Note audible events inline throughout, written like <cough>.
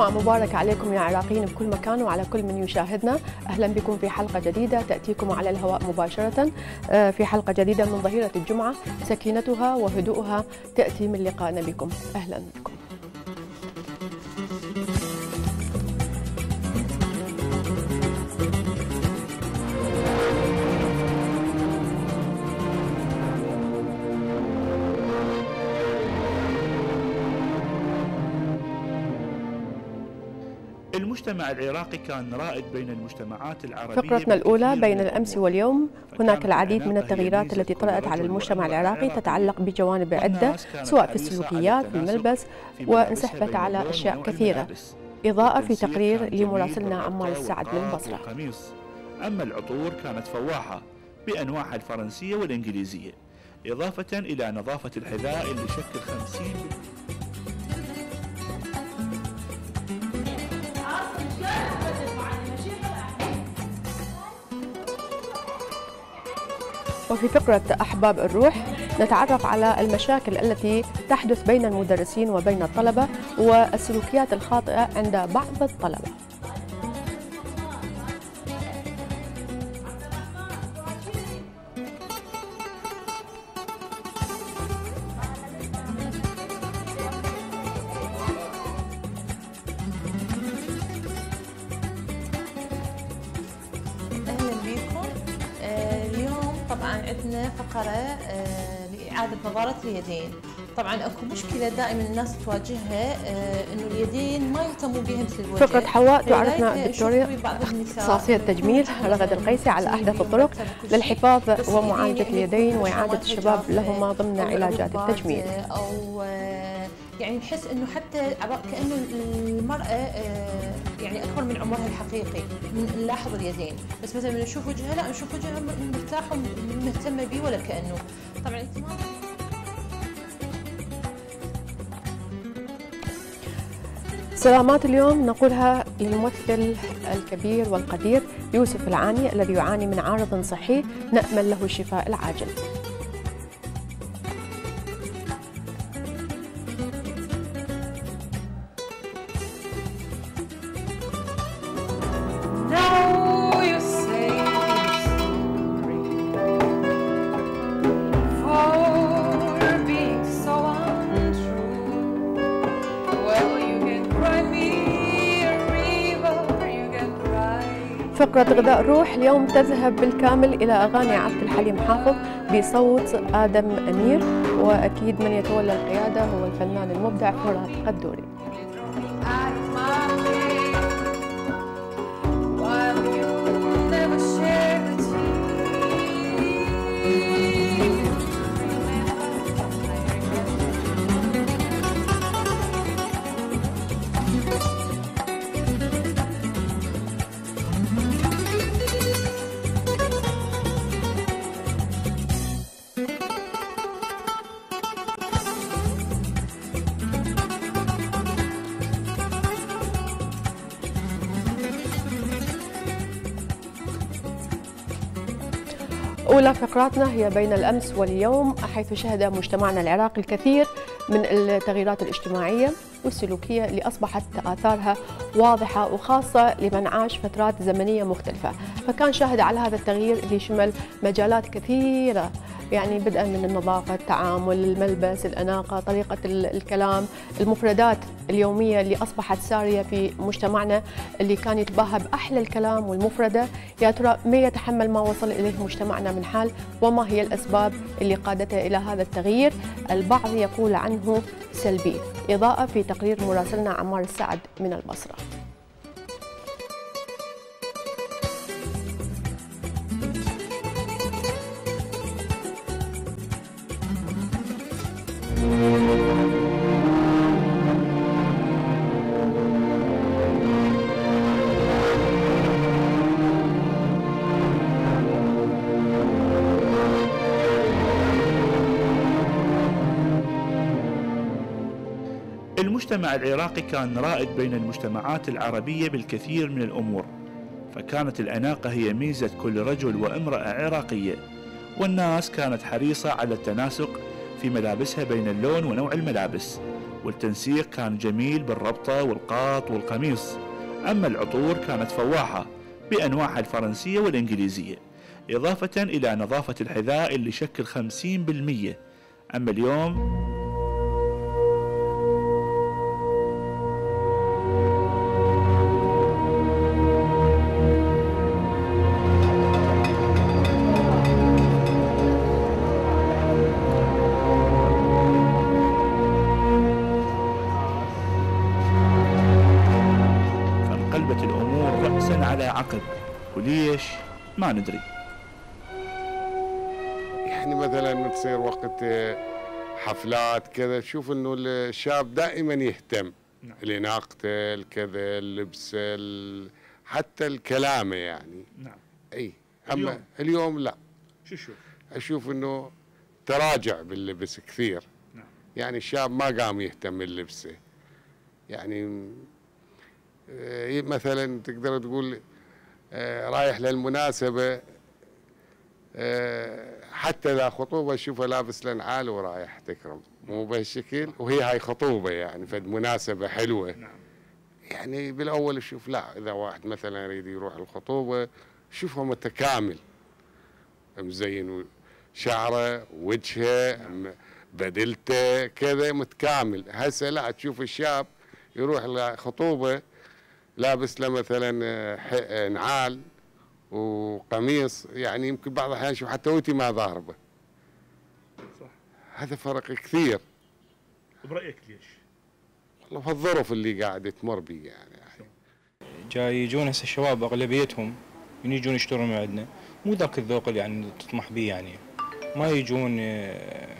جمعة مباركة عليكم يا عراقيين بكل مكان وعلى كل من يشاهدنا. أهلا بكم في حلقة جديدة تأتيكم على الهواء مباشرة. آه، في حلقة جديدة من ظهيرة الجمعة سكينتها وهدوءها تأتي من لقائنا بكم. أهلا بكم. المجتمع العراقي كان رائد بين المجتمعات العربية فقرتنا الأولى بين الأمس واليوم هناك العديد من التغييرات التي طرأت على المجتمع العراقي تتعلق بجوانب عدة سواء في السلوكيات في الملبس وانسحبت على أشياء كثيرة. إضاءة في تقرير لمراسلنا عمار السعد من البصرة أما العطور كانت فواحة بأنواعها الفرنسية والإنجليزية إضافة إلى نظافة الحذاء اللي شكل 50 وفي فقرة أحباب الروح نتعرف على المشاكل التي تحدث بين المدرسين وبين الطلبة والسلوكيات الخاطئة عند بعض الطلبة. نظارة اليدين. طبعا أكو مشكلة دائما الناس تواجهها آه، إنه اليدين ما يهتموا بها مثل الوجه. فقره حواء تعرفنا الدكتورة اختصاصيه التجميل رغد القيسي على أحدث الطرق للحفاظ ومعالجة اليدين وإعادة الشباب لهما ضمن علاجات التجميل. أو آه، يعني نحس إنه حتى كأنه المرأة يعني أكبر من عمرها الحقيقي نلاحظ اليدين. بس مثلا نشوف وجهها لا نشوف وجهها مرتاح ومهتمة به ولا كأنه. طبعا سلامات اليوم نقولها للممثل الكبير والقدير يوسف العاني الذي يعاني من عارض صحي نأمل له الشفاء العاجل. الروح اليوم تذهب بالكامل إلى أغاني عبد الحليم حافظ بصوت آدم أمير وأكيد من يتولى القيادة هو الفنان المبدع فرات قدوري. فقراتنا هي بين الأمس واليوم حيث شهد مجتمعنا العراقي الكثير من التغييرات الاجتماعية والسلوكية اللي أصبحت آثارها واضحة وخاصة لمن عاش فترات زمنية مختلفة. فكان شاهد على هذا التغيير اللي شمل مجالات كثيرة يعني بدءا من النظافة التعامل الملبس الأناقة طريقة الكلام المفردات اليومية اللي أصبحت سارية في مجتمعنا اللي كان يتباهى بأحلى الكلام والمفردة. يا ترى ما يتحمل ما وصل إليه مجتمعنا من حال؟ وما هي الأسباب اللي قادته إلى هذا التغيير؟ البعض يقول عنه سلبي. إضاءة في تقرير مراسلنا عمار السعد من البصرة. المجتمع العراقي كان رائد بين المجتمعات العربية بالكثير من الأمور فكانت الأناقة هي ميزة كل رجل وامرأة عراقية والناس كانت حريصة على التناسق في ملابسها بين اللون ونوع الملابس والتنسيق كان جميل بالربطة والقاط والقميص أما العطور كانت فواحة بأنواعها الفرنسية والإنجليزية إضافة إلى نظافة الحذاء اللي شكل 50% أما اليوم ما ندري. يعني مثلا تصير وقت حفلات كذا تشوف إنه الشاب دائما يهتم. نعم. لناقته الكذا اللبس ال- حتى الكلامه يعني. نعم. إي أما اليوم؟ اليوم, لا. شو شو أشوف إنه تراجع باللبس كثير. نعم. يعني الشاب ما قام يهتم بلبسه يعني مثلا تقدر تقول رايح للمناسبة آه، حتى لا خطوبة شوفه لابس لنعال ورايح تكرم. مو بهالشكل وهي هاي خطوبة يعني فد مناسبة حلوة. نعم. يعني بالأول أشوف لا إذا واحد مثلا يريد يروح الخطوبة شوفه متكامل. مزين شعره وجهه م- بدلته كذا متكامل. هسه لا تشوف الشاب يروح الخطوبه لابس له مثلا آه، ح- آه، نعال وقميص يعني يمكن بعض الأحيان شوف حتى وتي ما ضاربه. صح. هذا فرق كثير. برأيك ليش؟ والله في الظروف اللي قاعد تمر بيه يعني. جاي يجون هسه الشباب أغلبيتهم من يجون يشترون من عندنا. مو ذاك الذوق اللي يعني تطمح به يعني. ما يجون آه،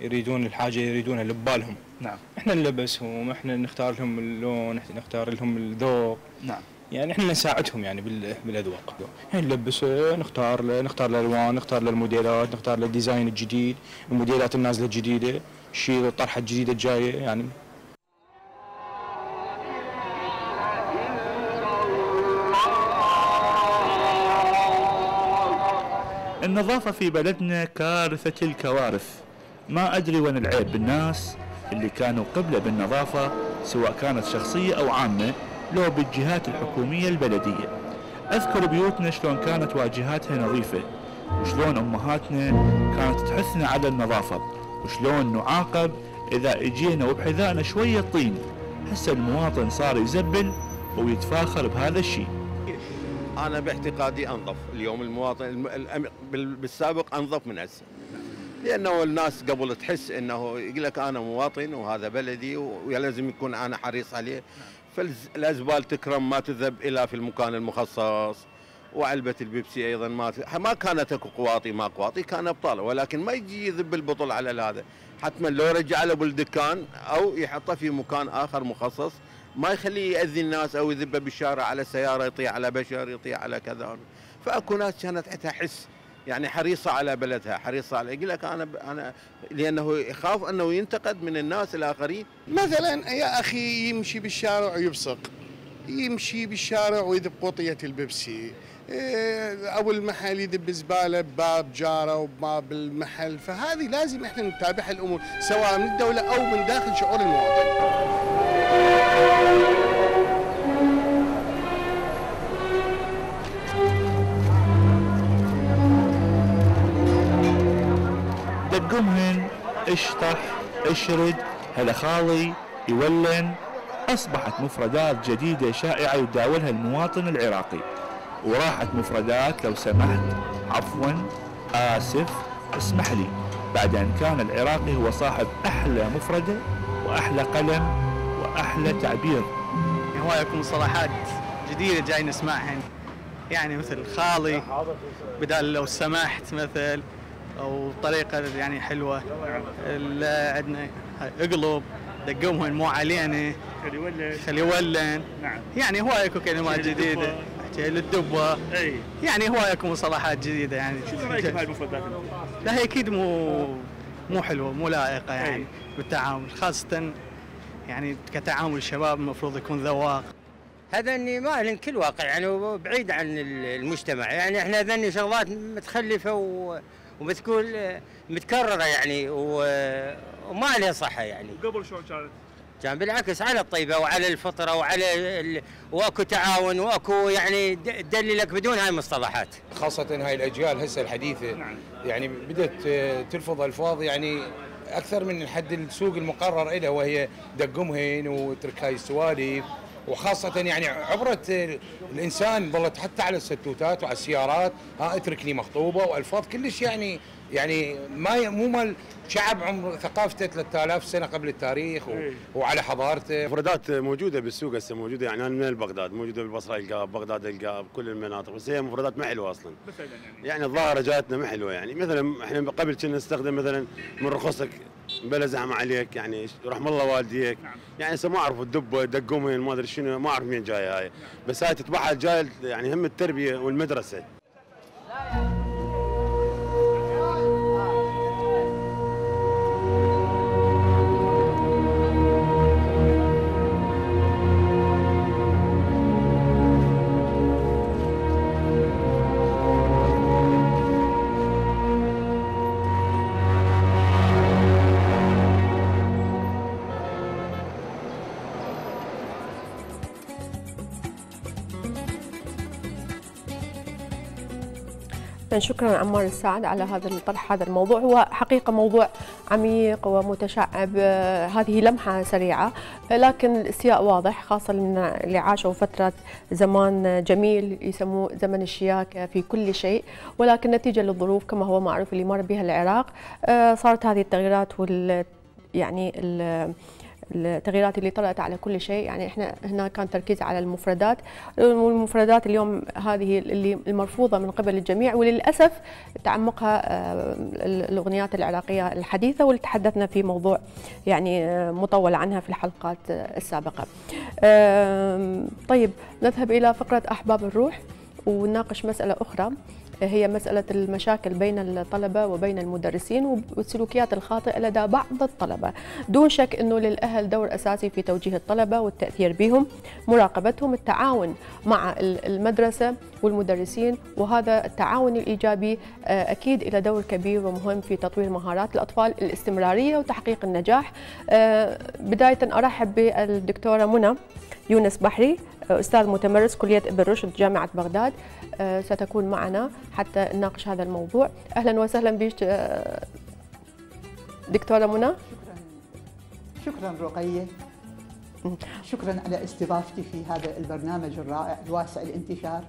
يريدون الحاجة يريدونها اللي ببالهم نعم. إحنا نلبسهم إحنا نختار لهم اللون إحنا نختار لهم الذوق. نعم. يعني إحنا نساعدهم يعني بال- بالأذواق. يعني نلبسه نختار له نختار الألوان نختار له الموديلات نختار له الديزاين الجديد الموديلات النازلة الجديدة الشيء الطرحه الجديدة الجاية يعني. النظافة في بلدنا كارثة الكوارث. ما أدري وين العيب بالناس اللي كانوا قبلة بالنظافة سواء كانت شخصية أو عامة لو بالجهات الحكومية البلدية. أذكر بيوتنا شلون كانت واجهاتها نظيفة وشلون أمهاتنا كانت تحثنا على النظافة وشلون نعاقب إذا إجينا وبحذائنا شوية طين. هسه المواطن صار يزبل ويتفاخر بهذا الشيء. أنا باعتقادي أنظف. اليوم المواطن بالسابق أنظف من هسه. لأنه الناس قبل تحس إنه يقول لك أنا مواطن وهذا بلدي ولازم يكون أنا حريص عليه. فالازبال تكرم ما تذهب الا في المكان المخصص. وعلبة البيبسي أيضا ما ما كانت أكو قواطي ما قواطي كان ابطاله ولكن ما يجي يذب البطل على هذا حتما لو رجع له بالدكان أو يحطه في مكان آخر مخصص ما يخليه يأذي الناس أو يذبه بالشارع على سيارة يطيع على بشر يطيع على كذا. فأكو ناس كانت عندها حس يعني حريصة على بلدها حريصة على يقول لك أنا أنا لأنه يخاف أنه ينتقد من الناس الآخرين. مثلا يا أخي يمشي بالشارع ويبصق يمشي بالشارع ويذب قطية البيبسي. إيه، أو المحل يذب زبالة بباب جارة وباب المحل فهذه لازم إحنا نتابعها الأمور سواء من الدولة أو من داخل شعور المواطن. دقمهن اشطح اشرد هلا خالي؟ يولن. أصبحت مفردات جديدة شائعة يتداولها المواطن العراقي. وراحت مفردات لو سمحت. عفوا آسف اسمح لي. بعد أن كان العراقي هو صاحب أحلى مفردة وأحلى قلم وأحلى تعبير. هواية يكون مصطلحات جديدة جاي نسمعهن يعني مثل خالي بدال لو سمحت مثل أو طريقة يعني حلوة. ال- عندنا أقلب دقمهن مو علينا. خلي يولن نعم. يعني هواية اكو كلمات جديدة. حكي للدبة أي. يعني هواية اكو مصطلحات جديدة يعني. المفردات؟ لا هي أكيد مو مو حلوة مو لائقة يعني بالتعامل خاصة يعني كتعامل الشباب المفروض يكون ذواق. هذا إني ما ننكر الواقع يعني وبعيد عن المجتمع. يعني إحنا ذني شغلات متخلفة و- وبتكون متكررة يعني وما لها صحة يعني. قبل شلون كانت؟ كان بالعكس على الطيبة وعلى الفطرة وعلى ال... وأكو تعاون وأكو يعني دليلك بدون هاي المصطلحات. خاصة هاي الأجيال هسه الحديثة. يعني بدأت آه، تلفظ ألفاظ يعني أكثر من الحد السوق المقرر لها وهي دقمهن وترك هاي السواليف وخاصة يعني عبرت آه، الإنسان ظلت حتى على الستوتات وعلى السيارات ها اترك لي مخطوبة وألفاظ كلش يعني يعني ما مو مال شعب عمر ثقافته 3000 سنة قبل التاريخ و... وعلى حضارته. مفردات موجودة بالسوق هسه موجودة يعني أنا من بغداد موجودة بالبصرة القاه بغداد القاه بكل المناطق بس هي مفردات ما حلوة أصلا. مثلا يعني. يعني الظاهرة جاتنا ما حلوة يعني. مثلا إحنا قبل كنا نستخدم مثلا من رخصك بلا زحمه عليك يعني رحم الله والديك. يعني هسه ما اعرف الدب دقومين ما أدري شنو ما أعرف مين جاية هاي. بس هاي تتبعها جاية يعني هم التربية والمدرسة. شكرا عمار السعد على هذا الطرح. هذا الموضوع هو حقيقة موضوع عميق ومتشعب آه، هذه لمحة سريعة. آه، لكن الاستياء واضح خاصة من اللي عاشوا فترة زمان جميل يسموه زمن الشياكة في كل شيء. ولكن نتيجة للظروف كما هو معروف اللي مر بها العراق آه، صارت هذه التغييرات وال يعني التغييرات اللي طرأت على كل شيء. يعني إحنا هنا كان تركيز على المفردات. والمفردات اليوم هذه اللي المرفوضة من قبل الجميع وللأسف تعمقها آه، الأغنيات العراقية الحديثة واللي تحدثنا في موضوع يعني آه، مطول عنها في الحلقات السابقة. طيب نذهب إلى فقرة أحباب الروح ونناقش مسألة أخرى. هي مسألة المشاكل بين الطلبة وبين المدرسين والسلوكيات الخاطئة لدى بعض الطلبة. دون شك أنه للأهل دور أساسي في توجيه الطلبة والتأثير بهم مراقبتهم التعاون مع ال- المدرسة والمدرسين وهذا التعاون الإيجابي آه، أكيد إلى دور كبير ومهم في تطوير مهارات الأطفال الاستمرارية وتحقيق النجاح. آه، بداية أرحب بالدكتورة منى. يونس بحري أستاذ متمرس كلية ابن رشد جامعة بغداد. آه، ستكون معنا حتى نناقش هذا الموضوع. أهلا وسهلا بك آه، دكتورة منى. شكرا. رقية. شكرا على استضافتي في هذا البرنامج الرائع الواسع الانتشار.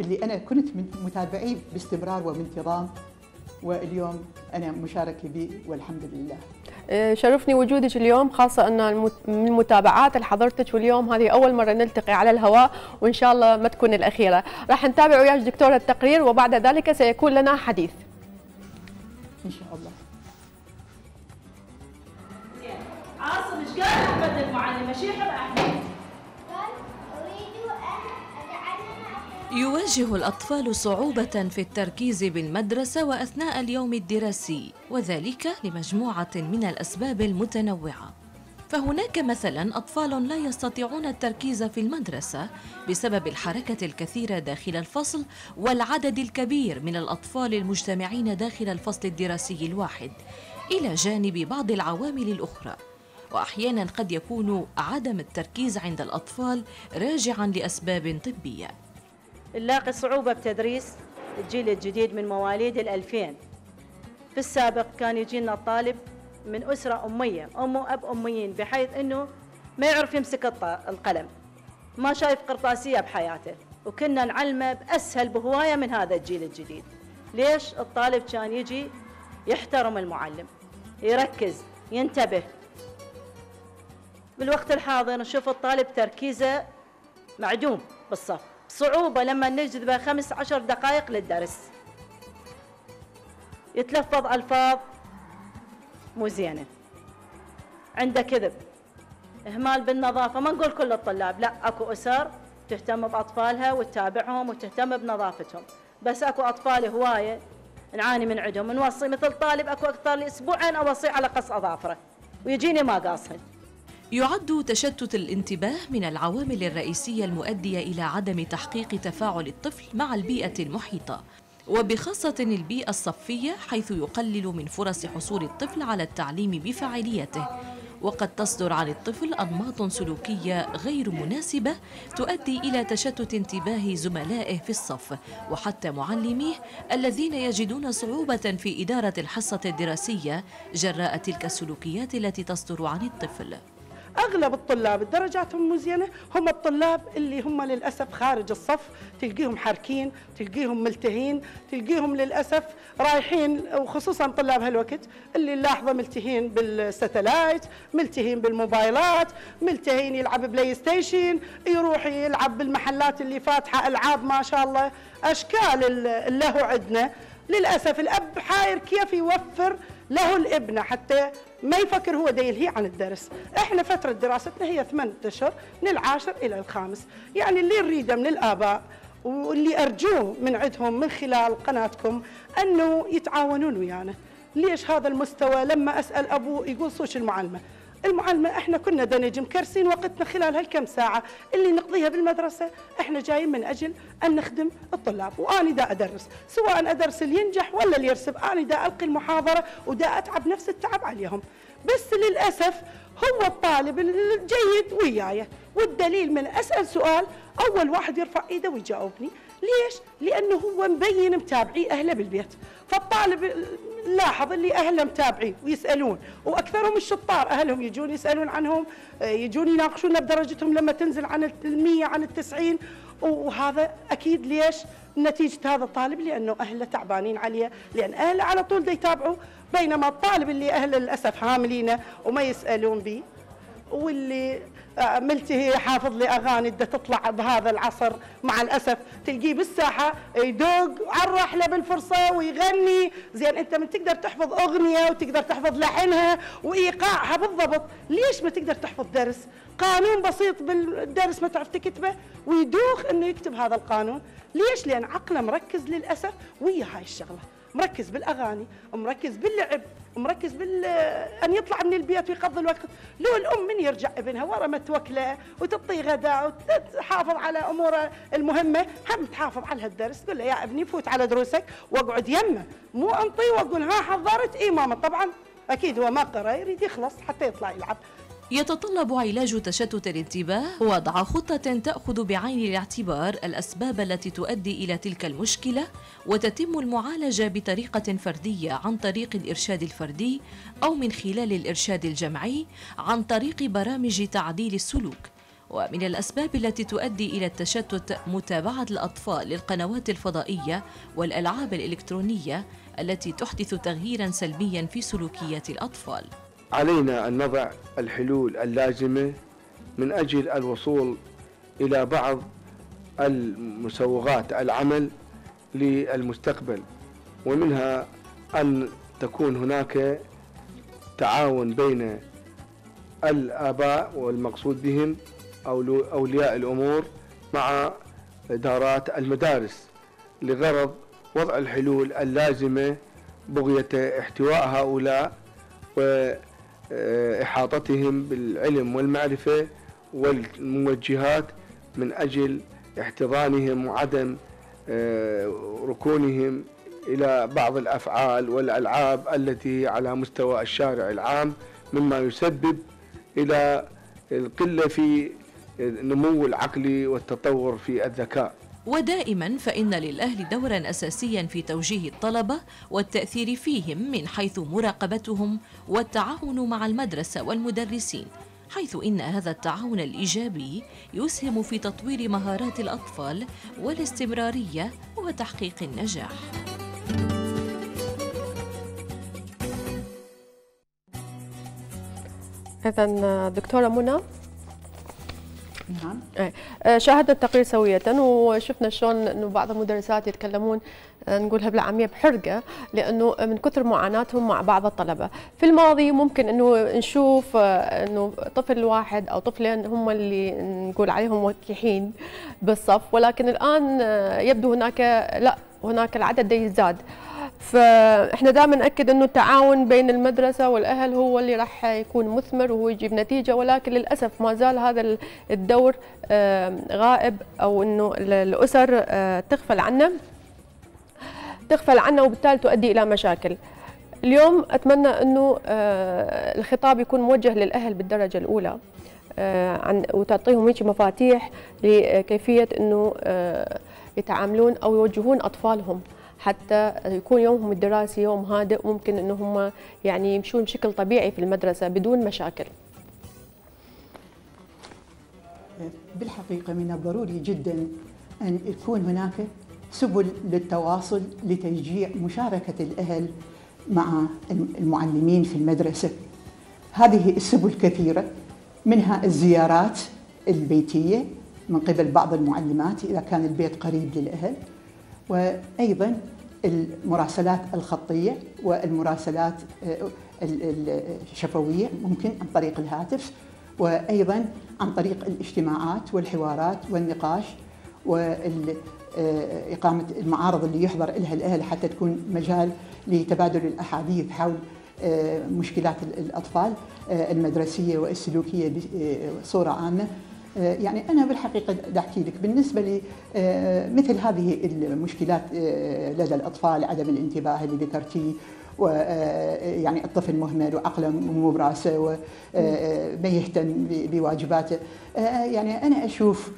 اللي أنا كنت من متابعيه باستمرار وبانتظام واليوم أنا مشاركة به والحمد لله. آه، شرفني وجودك اليوم خاصة أن من المتابعات اللي حضرتك واليوم هذه أول مرة نلتقي على الهواء وإن شاء الله ما تكون الأخيرة. راح نتابع وياك دكتورة التقرير وبعد ذلك سيكون لنا حديث. إن شاء الله. عاصم إيش قال أحمد المعلم؟ شيخ احمد يواجه الأطفال صعوبة في التركيز بالمدرسة وأثناء اليوم الدراسي وذلك لمجموعة من الأسباب المتنوعة. فهناك مثلا أطفال لا يستطيعون التركيز في المدرسة بسبب الحركة الكثيرة داخل الفصل والعدد الكبير من الأطفال المجتمعين داخل الفصل الدراسي الواحد إلى جانب بعض العوامل الأخرى. وأحيانا قد يكون عدم التركيز عند الأطفال راجعا لأسباب طبية. نلاقي صعوبة بتدريس الجيل الجديد من مواليد الألفين. في السابق كان يجينا الطالب من أسرة أمية أم وأب أميين بحيث أنه ما يعرف يمسك القلم. ما شايف قرطاسية بحياته. وكنا نعلمه بأسهل بهواية من هذا الجيل الجديد. ليش؟ الطالب كان يجي يحترم المعلم يركز ينتبه. بالوقت الحاضر نشوف الطالب تركيزه معدوم بالصف. صعوبة لما نجذبه خمس عشر دقائق للدرس. يتلفظ ألفاظ مو زينة. عنده كذب إهمال بالنظافة. ما نقول كل الطلاب لا أكو أسر تهتم بأطفالها وتتابعهم وتهتم بنظافتهم. بس أكو أطفال هواية نعاني من عندهم نوصي مثل طالب أكو أكثر لي أسبوعين أوصيه على قص أظافره. ويجيني ما قاصهن يعد تشتت الانتباه من العوامل الرئيسية المؤدية إلى عدم تحقيق تفاعل الطفل مع البيئة المحيطة وبخاصة البيئة الصفية حيث يقلل من فرص حصول الطفل على التعليم بفاعليته وقد تصدر عن الطفل أنماط سلوكية غير مناسبة تؤدي إلى تشتت انتباه زملائه في الصف وحتى معلميه الذين يجدون صعوبة في إدارة الحصة الدراسية جراء تلك السلوكيات التي تصدر عن الطفل. أغلب الطلاب درجاتهم مو زينة. هم الطلاب اللي هم للأسف خارج الصف تلقيهم حاركين تلقيهم ملتهين تلقيهم للأسف رايحين وخصوصا طلاب هالوقت اللي نلاحظه ملتهين بال satellite ملتهين بالموبايلات ملتهين يلعب PlayStation يروح يلعب بالمحلات اللي فاتحة ألعاب ما شاء الله. أشكال اللهو عندنا. للأسف الأب حاير كيف يوفر له الابنة حتى ما يفكر هو دا يلهي عن الدرس. إحنا فترة دراستنا هي ثمان أشهر من العاشر إلى الخامس. يعني اللي نريده من الآباء واللي أرجوه من عندهم من خلال قناتكم أنه يتعاونون ويانا. ليش هذا المستوى؟ لما أسأل أبوه يقول صوش المعلمه المعلمة إحنا كنا دنج مكرسين وقتنا خلال هالكم ساعة اللي نقضيها بالمدرسة. إحنا جايين من أجل أن نخدم الطلاب وأني دا أدرس. سواء أدرس اللي ينجح ولا اللي يرسب أني دا ألقي المحاضرة ودا أتعب نفس التعب عليهم. بس للأسف هو الطالب الجيد وياي. والدليل من أسأل سؤال أول واحد يرفع إيده ويجاوبني. ليش؟ لأنه هو مبين متابعي أهله بالبيت. فالطالب لاحظ اللي اهله متابعين ويسألون وأكثرهم الشطار أهلهم يجون يسألون عنهم يجون يناقشونا بدرجتهم لما تنزل عن ال100 عن ال90 وهذا أكيد ليش؟ نتيجة هذا الطالب لأنه اهله تعبانين عليه لأن اهله على طول يتابعوا بينما الطالب اللي اهله للأسف هاملينه وما يسألون به واللي ملتهي حافظ لي اغاني بدها تطلع بهذا العصر مع الأسف. تلقيه بالساحة يدق على الرحلة بالفرصة ويغني. زين أنت من تقدر تحفظ أغنية وتقدر تحفظ لحنها وإيقاعها بالضبط. ليش ما تقدر تحفظ درس؟ قانون بسيط بالدرس ما تعرف تكتبه ويدوخ إنه يكتب هذا القانون. ليش؟ لأن عقله مركز للأسف ويا هاي الشغلة. مركز بالأغاني ومركز باللعب ومركز بال أن يطلع من البيت ويقضي الوقت. لو الأم من يرجع ابنها ورا ما توكله وتعطيه غداء وتحافظ على أموره المهمة هم تحافظ على هالدرس. تقول له يا ابني فوت على دروسك واقعد يمه. مو أنطي وأقول ها حضرت اي ماما طبعا أكيد هو ما قرأ يريد يخلص حتى يطلع يلعب. يتطلب علاج تشتت الانتباه وضع خطة تأخذ بعين الاعتبار الأسباب التي تؤدي إلى تلك المشكلة وتتم المعالجة بطريقة فردية عن طريق الإرشاد الفردي أو من خلال الإرشاد الجمعي عن طريق برامج تعديل السلوك. ومن الأسباب التي تؤدي إلى التشتت متابعة الأطفال للقنوات الفضائية والألعاب الإلكترونية التي تحدث تغييرا سلبيا في سلوكيات الأطفال. علينا أن نضع الحلول اللازمة من أجل الوصول إلى بعض المسوغات العمل للمستقبل ومنها أن تكون هناك تعاون بين الآباء والمقصود بهم أولياء الأمور مع إدارات المدارس لغرض وضع الحلول اللازمة بغية احتواء هؤلاء و إحاطتهم بالعلم والمعرفة والموجهات من أجل احتضانهم وعدم آه، ركونهم إلى بعض الأفعال والألعاب التي على مستوى الشارع العام مما يسبب إلى القلة في النمو العقلي والتطور في الذكاء. ودائما فإن للأهل دورا أساسيا في توجيه الطلبة والتأثير فيهم من حيث مراقبتهم والتعاون مع المدرسة والمدرسين حيث إن هذا التعاون الإيجابي يسهم في تطوير مهارات الأطفال والاستمرارية وتحقيق النجاح. إذا دكتورة منى نعم. إيه. آه، شاهدنا التقرير سوية وشفنا شلون إنه بعض المدرسات يتكلمون آه، نقولها بالعامية بحرقة لأنه من كثر معاناتهم مع بعض الطلبة، في الماضي ممكن إنه نشوف آه، إنه طفل واحد أو طفلين هم اللي نقول عليهم وكيحين بالصف ولكن الآن يبدو هناك لا هناك العدد يزداد. فإحنا دائما نأكد إنه التعاون بين المدرسة والأهل هو اللي راح يكون مثمر وهو يجيب نتيجة ولكن للأسف ما زال هذا الدور غائب أو إنه الأسر آه، تغفل عنه تغفل عنه وبالتالي تؤدي إلى مشاكل. اليوم أتمنى إنه آه، الخطاب يكون موجه للأهل بالدرجة الأولى آه، عن وتعطيهم هيك مفاتيح لكيفية إنه يتعاملون أو يوجهون أطفالهم. حتى يكون يومهم الدراسي يوم هادئ وممكن انه هم يعني يمشون بشكل طبيعي في المدرسة بدون مشاكل. بالحقيقة من الضروري جدا أن يكون هناك سبل للتواصل لتشجيع مشاركة الأهل مع المعلمين في المدرسة هذه السبل كثيرة منها الزيارات البيتية من قبل بعض المعلمات إذا كان البيت قريب للأهل وأيضا المراسلات الخطية والمراسلات آه، الشفوية ممكن عن طريق الهاتف وأيضا عن طريق الاجتماعات والحوارات والنقاش وإقامة المعارض اللي يحضر لها الأهل حتى تكون مجال لتبادل الأحاديث حول آه، مشكلات الأطفال آه، المدرسية والسلوكية بصورة عامة. آه، يعني أنا بالحقيقة بدي أحكي لك. بالنسبة لي مثل هذه المشكلات لدى الأطفال عدم الانتباه اللي ذكرتيه ويعني الطفل مهمل وعقله مو براسه وما يهتم بواجباته. يعني أنا أشوف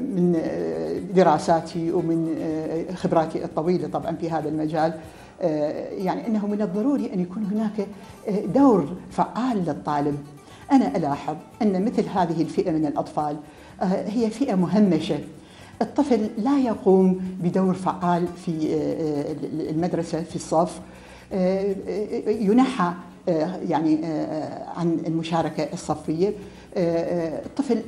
من دراساتي ومن خبراتي الطويلة طبعا في هذا المجال يعني أنه من الضروري أن يكون هناك دور فعال للطالب. أنا ألاحظ أن مثل هذه الفئة من الأطفال هي فئة مهمشة. الطفل لا يقوم بدور فعال في المدرسة في الصف. ينحى يعني عن المشاركة الصفية. الطفل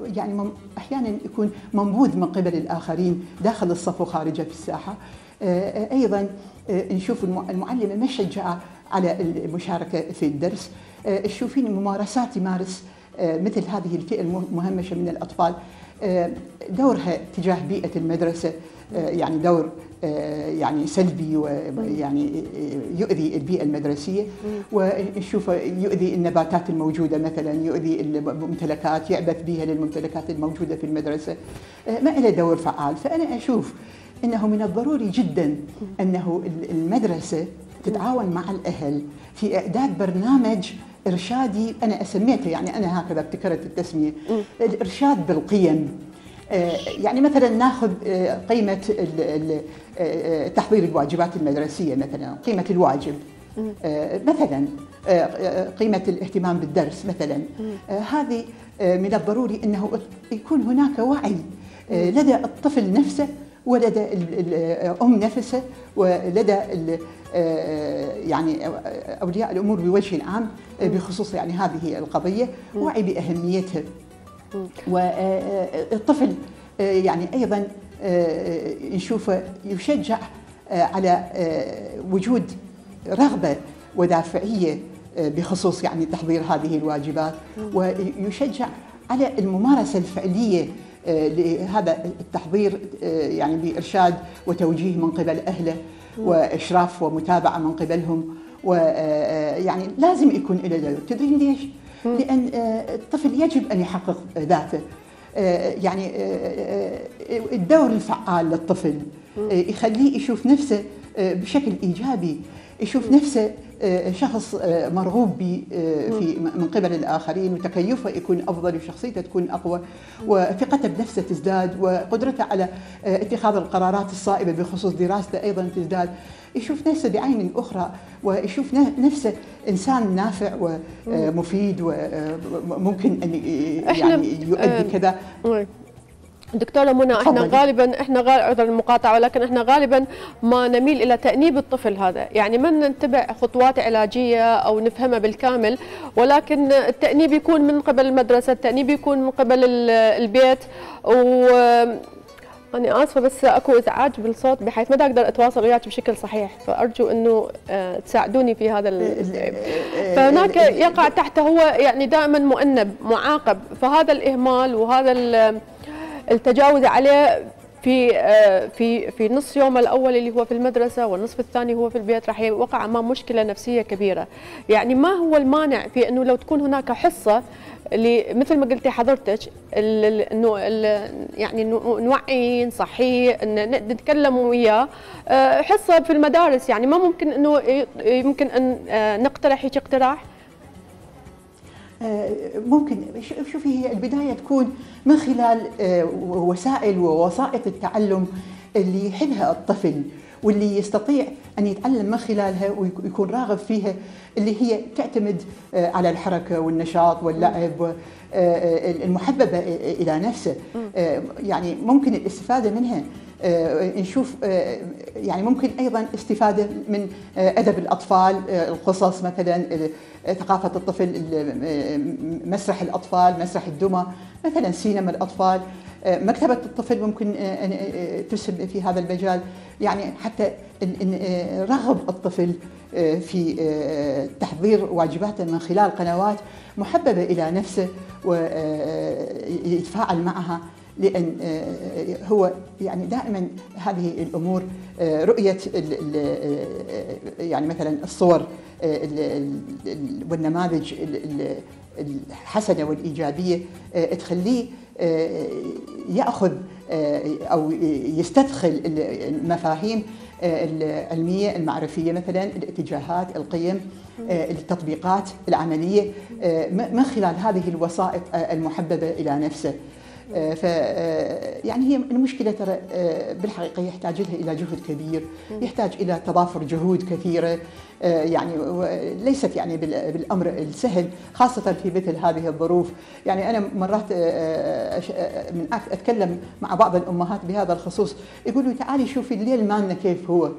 يعني أحيانا يكون منبوذ من قبل الآخرين داخل الصف وخارجه في الساحة. أيضا نشوف المعلمة ما شجع على المشاركة في الدرس. تشوفين ممارسات يمارس مثل هذه الفئة المهمشه من الأطفال. دورها تجاه بيئة المدرسة يعني دور يعني سلبي ويعني يؤذي البيئة المدرسية. ونشوف يؤذي النباتات الموجودة مثلا يؤذي الممتلكات يعبث بها للممتلكات الموجودة في المدرسة. ما له دور فعال. فأنا أشوف إنه من الضروري جدا أنه المدرسة تتعاون مع الأهل في إعداد برنامج إرشادي أنا أسميته يعني أنا هكذا ابتكرت التسمية. الإرشاد بالقيم. آه، يعني مثلا ناخذ آه، قيمة آه، تحضير الواجبات المدرسية مثلا قيمة الواجب. مثلا قيمة الاهتمام بالدرس مثلا. هذه من الضروري أنه يكون هناك وعي لدى الطفل نفسه ولدى الام نفسها ولدى يعني أولياء الأمور بوجه عام بخصوص يعني هذه القضية وعي بأهميتها. والطفل يعني أيضا نشوفه يشجع على وجود رغبة ودافعية بخصوص يعني تحضير هذه الواجبات ويشجع على الممارسة الفعلية لهذا التحضير يعني بارشاد وتوجيه من قبل أهله وإشراف ومتابعة من قبلهم ويعني لازم يكون له دور. تدرين ليش؟ لأن الطفل يجب أن يحقق ذاته. يعني الدور الفعال للطفل يخليه يشوف نفسه بشكل إيجابي. يشوف نفسه شخص مرغوب به في من قبل الآخرين وتكيفه يكون أفضل وشخصيته تكون أقوى وثقته بنفسه تزداد وقدرته على اتخاذ القرارات الصائبة بخصوص دراسته أيضا تزداد. يشوف نفسه بعين أخرى ويشوف نفسه إنسان نافع ومفيد وممكن أن يعني يؤدي كذا. دكتورة منى إحنا غالبا إحنا غالبا المقاطعة ولكن إحنا غالبا ما نميل إلى تأنيب الطفل هذا، يعني ما نتبع خطوات علاجية أو نفهمها بالكامل ولكن التأنيب يكون من قبل المدرسة، التأنيب يكون من قبل البيت. و أنا آسفة بس أكو إزعاج بالصوت بحيث ما أقدر أتواصل وياك بشكل صحيح. فأرجو أنه آه، تساعدوني في هذا فهناك يقع تحته هو يعني دائما مؤنب معاقب. فهذا الإهمال وهذا التجاوز عليه في آه، في في نص يوم الأول اللي هو في المدرسة والنصف الثاني هو في البيت راح يوقع امام مشكلة نفسية كبيرة. يعني ما هو المانع في إنه لو تكون هناك حصة مثل ما قلتي حضرتك إنه يعني نوعي نصحيه إن نتكلم وياه آه، حصة في المدارس. يعني ما ممكن إنه يمكن إن آه، نقترح هيك اقتراح؟ ممكن ش- شوفي هي البداية تكون من خلال آه، وسائل ووسائط التعلم اللي يحبها الطفل واللي يستطيع أن يتعلم من خلالها ويكون راغب فيها اللي هي تعتمد آه، على الحركة والنشاط واللعب آه، المحببة إلى نفسه. آه، يعني ممكن الاستفادة منها آه، نشوف آه، يعني ممكن أيضا استفادة من آه، أدب الأطفال آه، القصص مثلا آه، ثقافة الطفل ال- آه، مسرح الأطفال مسرح الدمى مثلا سينما الأطفال آه، مكتبة الطفل ممكن آه، أن- آه، تسهم في هذا المجال. يعني حتى آه، رغب الطفل آه، في آه، تحضير واجباته من خلال قنوات محببة إلى نفسه ويتفاعل معها. لأن آه، هو يعني دائما هذه الأمور آه، رؤية آه، يعني مثلا الصور آه، ال- ال- ال- والنماذج ال- ال- الحسنة والإيجابية آه، تخليه آه، يأخذ آه، أو يستدخل المفاهيم آه، العلمية المعرفية مثلا الاتجاهات القيم آه، التطبيقات العملية آه، من خلال هذه الوسائط آه، المحببة إلى نفسه. آه، ف آه، يعني هي المشكلة ترى آه، بالحقيقة يحتاج لها إلى جهد كبير يحتاج إلى تضافر جهود كثيرة آه، يعني ليست يعني بال- بالأمر السهل خاصة في مثل هذه الظروف. يعني أنا مرات آه، آه، من أتكلم مع بعض الأمهات بهذا الخصوص يقولوا تعالي شوفي الليل مالنا كيف هو. آه،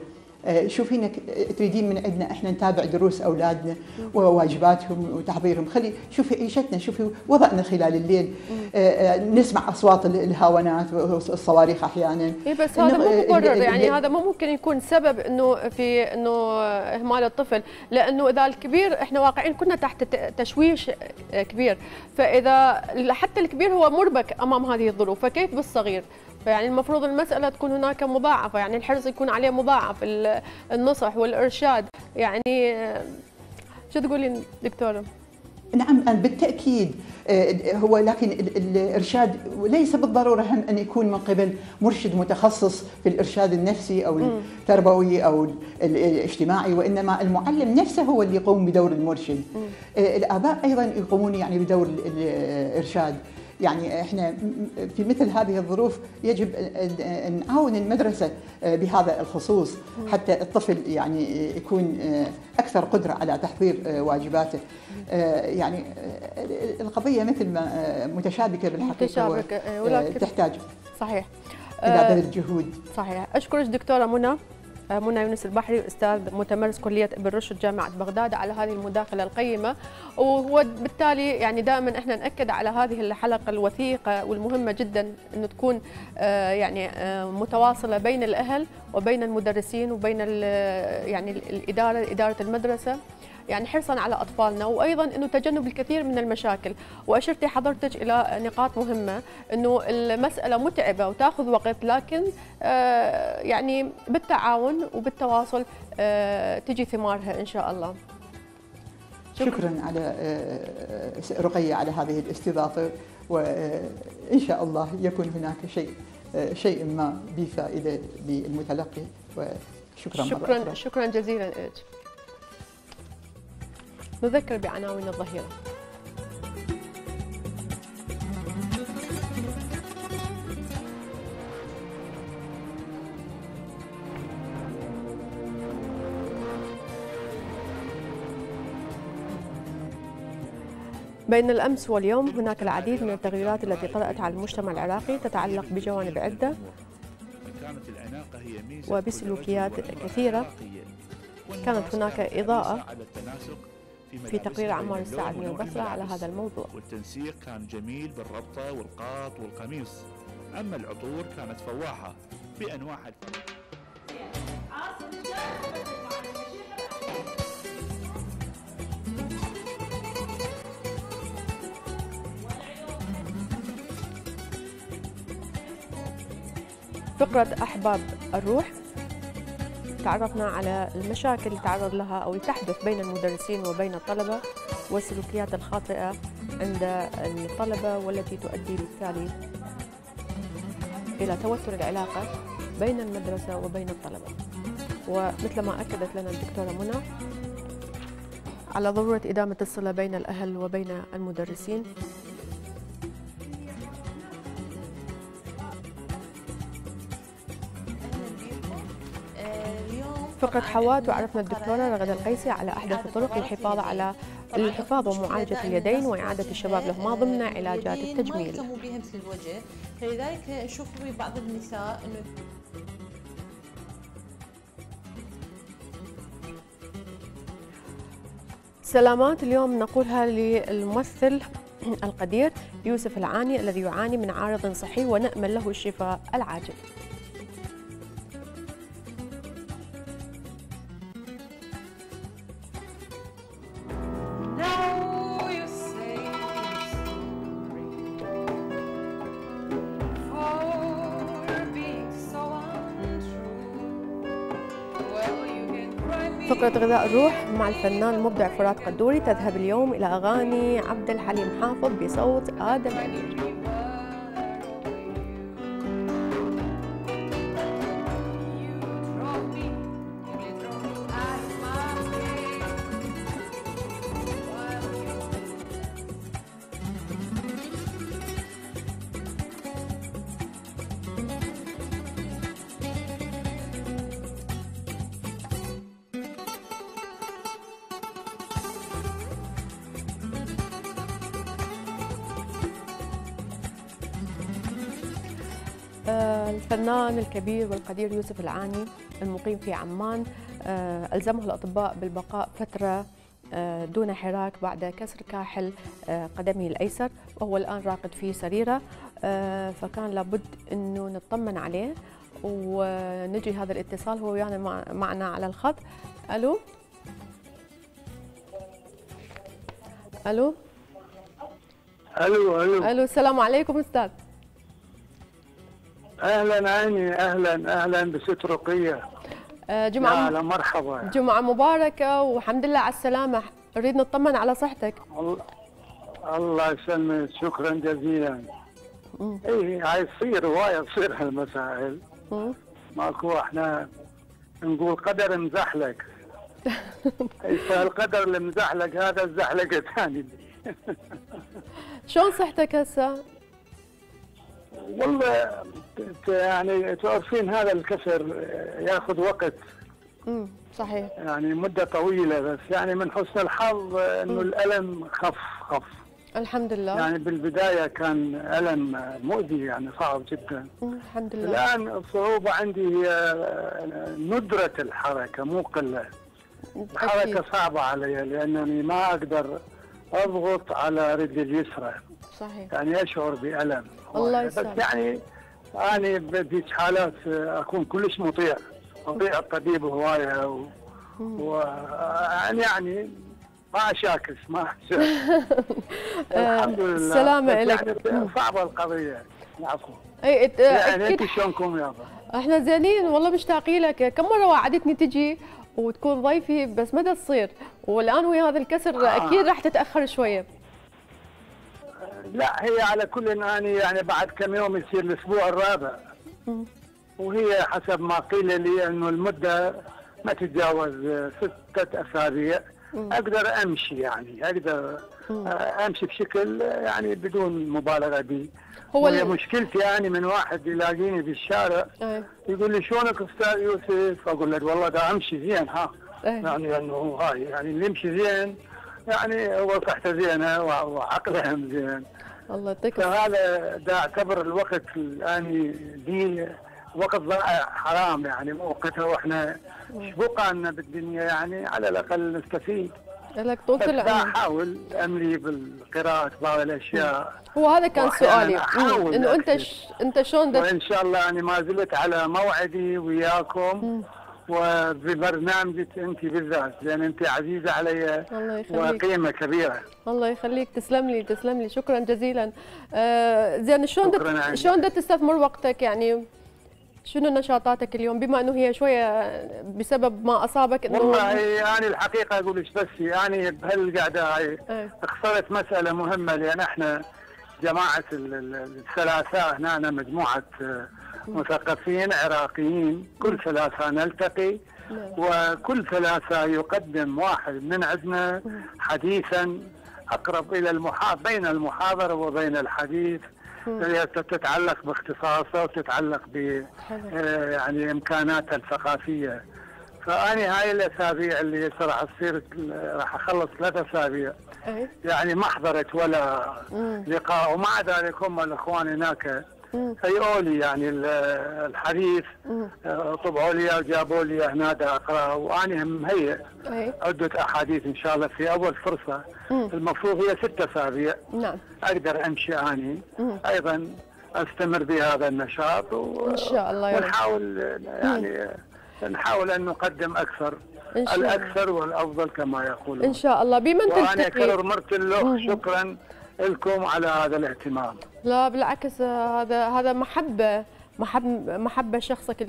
شوفي انك تريدين من عندنا إحنا نتابع دروس أولادنا وواجباتهم وتحضيرهم. خلي شوفي عيشتنا شوفي وضعنا خلال الليل. آه، آه، نسمع أصوات ال- الهاونات والصواريخ أحيانا. اي بس هذا مو آه، مبرر يعني هذا ما ممكن يكون سبب إنه في إنه إهمال الطفل لأنه إذا الكبير إحنا واقعين كنا تحت تشويش كبير. فإذا حتى الكبير هو مربك أمام هذه الظروف فكيف بالصغير؟ فيعني المفروض المسألة تكون هناك مضاعفة يعني الحرص يكون عليه مضاعف ال- النصح والإرشاد يعني شو تقولين دكتورة؟ نعم بالتأكيد آه، هو لكن ال- الإرشاد ليس بالضرورة هم أن يكون من قبل مرشد متخصص في الإرشاد النفسي أو. التربوي أو ال- ال- الاجتماعي وإنما المعلم نفسه هو اللي يقوم بدور المرشد آه، الآباء أيضا يقومون يعني بدور ال- الإرشاد يعني إحنا في مثل هذه الظروف يجب ان نعاون المدرسة آه، بهذا الخصوص حتى الطفل يعني يكون آه، أكثر قدرة على تحضير آه، واجباته. يعني القضية مثل ما متشابكة بالحقيقة آه، تحتاج صحيح. إلى آه، بذل جهود. صحيح. أشكرك دكتورة منى. منى يونس البحري أستاذ متمرس كلية ابن رشد جامعة بغداد على هذه المداخلة القيمة. وهو بالتالي يعني دائما إحنا نأكد على هذه الحلقة الوثيقة والمهمة جدا إنه تكون آه، يعني آه، متواصلة بين الأهل وبين المدرسين وبين يعني الاداره إدارة المدرسة. يعني حرصا على أطفالنا وأيضا إنه تجنب الكثير من المشاكل. واشرتي حضرتك إلى نقاط مهمة إنه المسألة متعبة وتأخذ وقت لكن آه، يعني بالتعاون وبالتواصل آه، تجي ثمارها إن شاء الله. شكرا. على آه، رقية على هذه الاستضافة وان شاء الله يكون هناك شيء شيء ما بفائدة للمتلقي. وشكرا شكرا. شكرا جزيلا لك. نذكر بعناوين الظهيرة بين الأمس واليوم هناك العديد من التغييرات التي طرأت على المجتمع العراقي تتعلق بجوانب عدة وبسلوكيات كثيرة. كانت هناك إضاءة في تقرير عمار اللون السعد من ونوع البصرة على. هذا الموضوع. والتنسيق كان جميل بالربطة والقاط والقميص. أما العطور كانت فواحة بأنواعها فقرة أحباب الروح تعرفنا على المشاكل اللي تعرض لها أو تحدث بين المدرسين وبين الطلبة والسلوكيات الخاطئة عند الطلبة والتي تؤدي بالتالي إلى توتر العلاقة بين المدرسة وبين الطلبة. ومثل ما أكدت لنا الدكتورة منى على ضرورة إدامة الصلة بين الأهل وبين المدرسين فقرة حواء وعرفنا الدكتورة رغد القيسي على أحدث الطرق للحفاظ على الحفاظ ومعالجة اليدين وإعادة الشباب لهما ضمن علاجات التجميل. ما بها مثل الوجه، فلذلك نشوف في بعض النساء إنه سلامات اليوم نقولها للممثل القدير يوسف العاني الذي يعاني من عارض صحي ونأمل له الشفاء العاجل. فقرة غذاء الروح مع الفنان المبدع فرات قدوري تذهب اليوم إلى أغاني عبد الحليم حافظ بصوت آدم أمير الكبير والقدير يوسف العاني المقيم في عمان. ألزمه الأطباء بالبقاء فترة دون حراك بعد كسر كاحل قدمه الأيسر وهو الآن راقد في سريره. فكان لابد أنه نطمن عليه ونجي هذا الاتصال هو يعني معنا على الخط. ألو؟ ألو؟ ألو ألو. ألو السلام عليكم أستاذ. أهلا عيني أهلا أهلا بست رقية. جمعة أهلا مرحبا. جمعة مباركة والحمد لله على السلامة. نريد نطمن على صحتك. الله يسلمك. شكرا جزيلا. إيه هاي تصير هواية تصير هالمسائل. ماكو إحنا نقول قدر مزحلق. <laughs> فالقدر اللي مزحلق هذا الزحلقة ثاني شلون صحتك هسه؟ والله يعني تعرفين هذا الكسر ياخذ وقت. امم صحيح. يعني مدة طويلة بس يعني من حسن الحظ إنه الألم خف خف. الحمد لله. يعني بالبداية كان ألم مؤذي يعني صعب جدا. الحمد لله. الآن الصعوبة عندي هي ندرة الحركة مو قلة. الحركة صعبة علي لأنني ما أقدر أضغط على رجلي اليسرى. صحيح. يعني أشعر بألم. الله بس يعني أنا بذيك حالات أكون كلش مطيع. مطيع الطبيب هوايه و... و... يعني ما أشاكس ما أشاكس. <laughs> الحمد لله. سلامة لك يعني صعبة القضية. العفو اي ات... يعني انت شلونكم يابا؟ إحنا زينين والله مشتاقين لك. كم مرة وعدتني تجي وتكون ضيفي؟ بس متى تصير والآن ويا هذا الكسر آه. أكيد راح تتأخر شوية. لا هي على كل أني يعني بعد كم يوم يصير الأسبوع الرابع. وهي حسب ما قيل لي إنه المدة ما تتجاوز ستة أسابيع. أقدر أمشي يعني أقدر أمشي بشكل يعني بدون مبالغة بي. هو هي مشكلتي يعني من واحد يلاقيني بالشارع يقول لي شلونك أستاذ يوسف؟ أقول له والله دا أمشي زين ها. يعني إنه هاي يعني اللي يمشي زين يعني هو صحته زينة وعقله هم زين. الله يعطيك فهذا دا اعتبر الوقت الآن دي وقت ضائع حرام يعني مو وقتها وإحنا لنا بالدنيا يعني على الأقل نستفيد. لك طول العمر. احاول أملي بالقراءة بعض الأشياء. هو هذا كان سؤالي. إنه أنت ش... أنت شلون وإن شاء الله أنا ما زلت على موعدي وياكم. وببرنامجك أنت بالذات لأن أنت عزيزة علي الله يخليك. وقيمة كبيرة. الله يخليك. تسلم لي تسلم لي. شكرا جزيلا. آه زين شلون. شلون تستثمر وقتك؟ يعني شنو نشاطاتك اليوم؟ بما إنه هي شوية بسبب ما أصابك إنه والله يعني الحقيقة أقول إيش بس يعني بهالقعدة هاي إيه. اخترت مسألة مهمة لأن إحنا جماعة ال- ال- الثلاثاء هنا مجموعة آه، مثقفين عراقيين كل ثلاثاء نلتقي وكل ثلاثاء يقدم واحد من عندنا حديثا أقرب إلى المحاضر بين المحاضرة وبين الحديث. تتعلق باختصاصة وتتعلق ب آه، يعني امكاناته الثقافية. فاني هاي الأسابيع اللي راح تصير راح أخلص ثلاث أسابيع. إيه. يعني ما حضرت ولا. لقاء ومع ذلك هم الإخوان هناك هيئوا لي يعني ال- الحديث. آه، طبعوا لي وجابوا لي هنا أقرأ. وأنا مهيئ إيه. عدة أحاديث إن شاء الله في أول فرصة. المفروض هي ست أسابيع. نعم. أقدر أمشي اني. أيضا أستمر بهذا النشاط و... إن شاء الله. ونحاول يعني نحاول أن نقدم أكثر. إن شاء الله. الأكثر والأفضل كما يقولون. إن شاء الله. بمن وأنا تلتقي كرر مرت له. شكرا. لكم على هذا الاهتمام. لا بالعكس آه، هذا هذا محبة محب محبة شخصك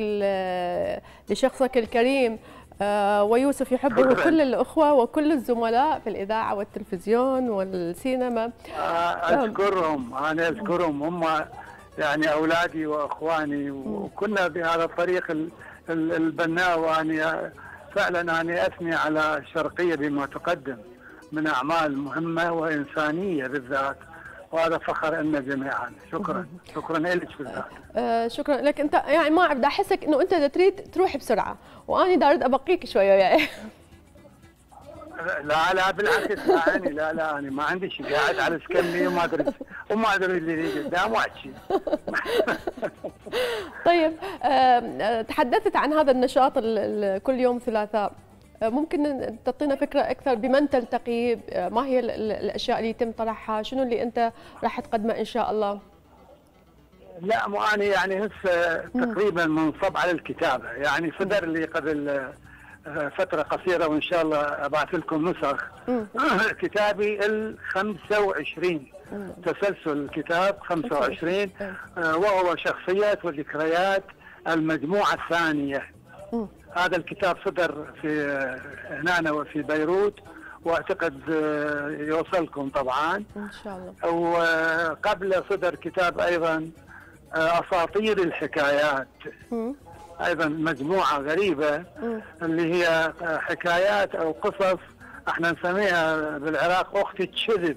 لشخصك الكريم. آه، ويوسف يحبه. كل الأخوة وكل الزملاء في الإذاعة والتلفزيون والسينما. أذكرهم أنا أذكرهم. هم يعني أولادي وأخواني وكنا بهذا الطريق ال- ال- البناء وأنا فعلا أنا أثني على الشرقية بما تقدم. من أعمال مهمة وإنسانية بالذات وهذا فخر لنا جميعا. شكرا. شكرا لك بالذات آه، شكرا. لك أنت يعني ما بدي احسك إنه أنت تريد تروح بسرعة وأنا دا أريد أبقيك شوية يعني <laughs> لا لا بالعكس لا يعني لا لا أنا ما عندي شيء. قاعد على سكمي وما أدري وما أدري اللي قدام واحد <laughs> طيب آه، آه، تحدثت عن هذا النشاط ال- ال- كل يوم ثلاثاء. ممكن تعطينا فكرة أكثر بمن تلتقي آه، ما هي ال- ال- الأشياء اللي يتم طرحها؟ شنو اللي أنت راح تقدمه إن شاء الله؟ لا مو أنا يعني هسه تقريبا منصب على الكتابة. يعني صدر لي قبل آه، فترة قصيرة وإن شاء الله أبعث لكم نسخ. <coughs> كتابي ال 25 تسلسل الكتاب 25 آه، وهو شخصيات وذكريات المجموعة الثانية. هذا الكتاب صدر في هنا وفي بيروت وأعتقد آه، يوصلكم طبعا. إن شاء الله. وقبل صدر كتاب أيضا آه، أساطير الحكايات. أيضا مجموعة غريبة. اللي هي آه، حكايات أو قصص إحنا نسميها بالعراق أخت الكذب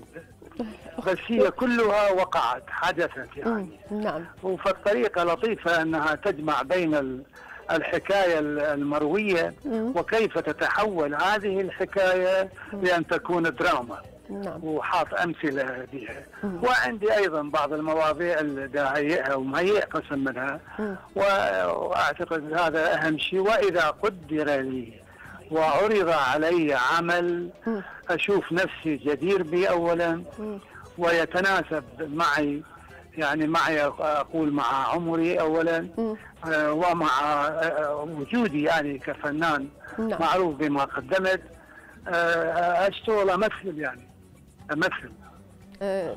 <laughs> بس هي كلها وقعت حدثت يعني. نعم. وفالطريقه لطيفة أنها تجمع بين ال- الحكاية ال- المروية مم. وكيف تتحول هذه الحكاية لأن تكون دراما. نعم. وحاط أمثلة بها وعندي أيضا بعض المواضيع اللي دا هيئها ومهيئ قسم منها. مم. وأعتقد هذا أهم شيء. وإذا قدر لي وعرض علي عمل مم. أشوف نفسي جدير به اولا. ويتناسب معي يعني معي أقول مع عمري اولا. ومع آه، وجودي يعني كفنان نعم. معروف بما قدمت. آه، اشتغل امثل يعني امثل آه،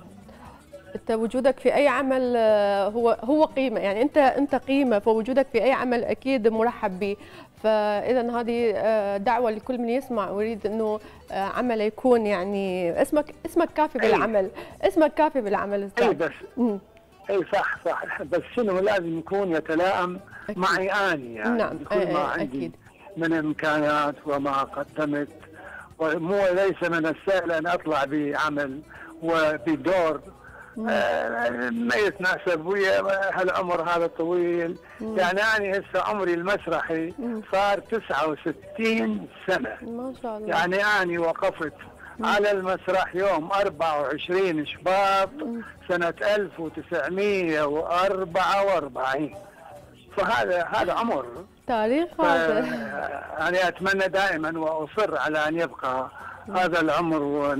أنت وجودك في أي عمل آه، هو هو قيمة. يعني أنت أنت قيمة فوجودك في أي عمل أكيد مرحب به. فاذا هذه آه، دعوة لكل من يسمع. ويريد أنه آه، عمله يكون يعني اسمك اسمك كافي. بالعمل. اسمك كافي بالعمل أي أستاذ بس. إي صح صح. بس شنو لازم يكون يتلائم معي أني يعني نعم، أي- ما عندي أكيد. من امكانات وما قدمت. ومو ليس من السهل أن أطلع بعمل وبدور. آه، ما يتناسب ويا هالعمر هذا الطويل. يعني أنا هسه عمري المسرحي صار 69 سنة. ما شاء الله. يعني أنا وقفت على المسرح يوم 24 شباط سنة 1944 فهذا هذا عمر. تاريخ هذا أنا أتمنى دائما وأصر على أن يبقى هذا العمر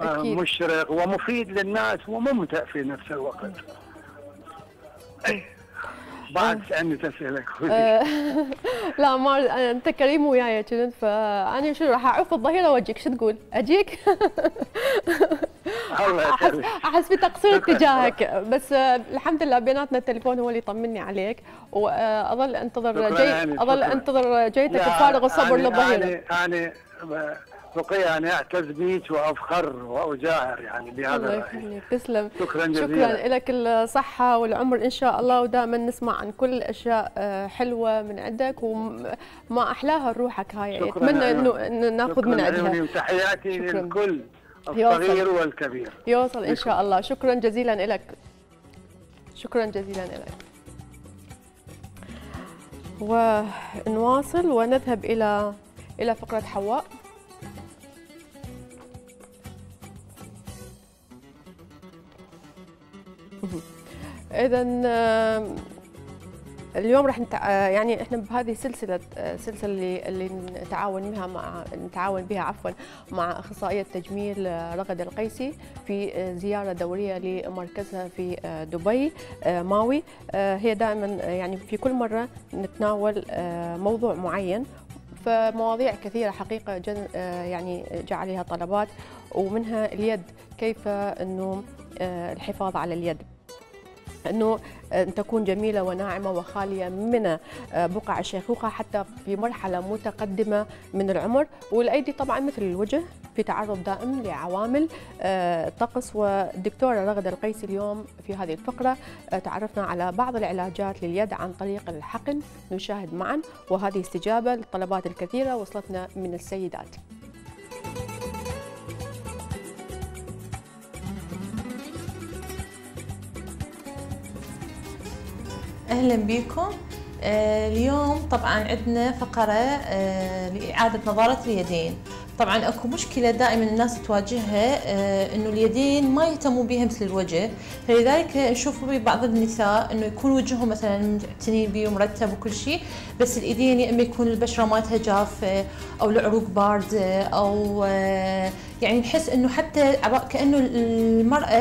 أكيد. ومشرق ومفيد للناس وممتع في نفس الوقت. بعد سألني تسألك <laughs> آه، لا ما أنت كريم وياي كنت فأنا شو راح أعوف الظهيرة وأجيك شو تقول؟ أجيك؟ <laughs> احس. أحس في تقصير شكراً. تجاهك بس الحمد لله بيناتنا التليفون هو اللي يطمني عليك وأظل أنتظر جي يعني، أظل. أنتظر جيتك لا، وفارغ الصبر للظهيرة أنا أنا رقية أنا أعتز بيك وأفخر وأجاهر يعني بهذا الله يخليك. تسلم. شكراً شكرا جزيلاً. لك الصحة والعمر. إن شاء الله ودائما نسمع عن كل أشياء آه، حلوة من عندك وما أحلاها روحك هاي. شكراً. إنه إن نأخذ من شكراً عندها وتحياتي شكراً. للكل يوصل. الصغير والكبير. يوصل إن شاء الله. شكرا جزيلا لك. شكرا جزيلا لك. ونواصل ونذهب إلى إلى فقرة حواء. إذا اليوم راح نتع... يعني إحنا بهذه سلسلة سلسلة اللي اللي نتعاون بها مع نتعاون بها عفوا مع أخصائية تجميل رغد القيسي في زيارة دورية لمركزها في دبي ماوي. هي دائما يعني في كل مرة نتناول موضوع معين فمواضيع كثيرة حقيقة جن يعني جاء عليها طلبات ومنها اليد كيف أنه الحفاظ على اليد. إنه أن تكون جميلة وناعمة وخالية من بقع الشيخوخة حتى في مرحلة متقدمة من العمر. والأيدي طبعا مثل الوجه في تعرض دائم لعوامل الطقس والدكتورة رغد القيسي اليوم في هذه الفقرة تعرفنا على بعض العلاجات لليد عن طريق الحقن. نشاهد معا. وهذه استجابة للطلبات الكثيرة وصلتنا من السيدات. أهلا بكم آه اليوم طبعا عندنا فقرة آه لإعادة نظارة اليدين. طبعا أكو مشكلة دائما الناس تواجهها آه إنه اليدين ما يهتمون بها مثل الوجه. فلذلك نشوف بعض النساء إنه يكون وجههم مثلا معتنين به ومرتب وكل شيء بس الايدين يا إما يكون البشرة مالتها جافة أو العروق باردة أو يعني نحس إنه حتى كأنه المرأة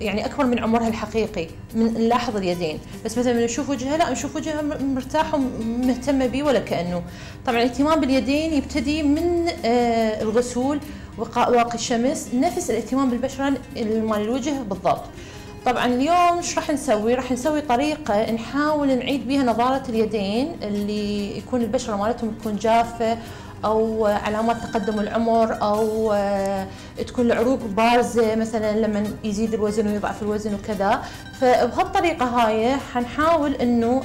يعني أكبر من عمرها الحقيقي من نلاحظ اليدين. بس مثلا نشوف وجهها لا نشوف وجهها مرتاح ومهتمة به ولا كأنه. طبعا الاهتمام باليدين يبتدي من الغسول واقي الشمس نفس الاهتمام بالبشرة مال الوجه بالضبط. طبعا اليوم إيش راح نسوي؟ راح نسوي طريقة نحاول نعيد بها نضاره اليدين اللي يكون البشرة مالتهم تكون جافة أو علامات تقدم العمر أو تكون العروق بارزه مثلا لما يزيد الوزن ويضعف الوزن وكذا. فبهالطريقة هاي حنحاول إنه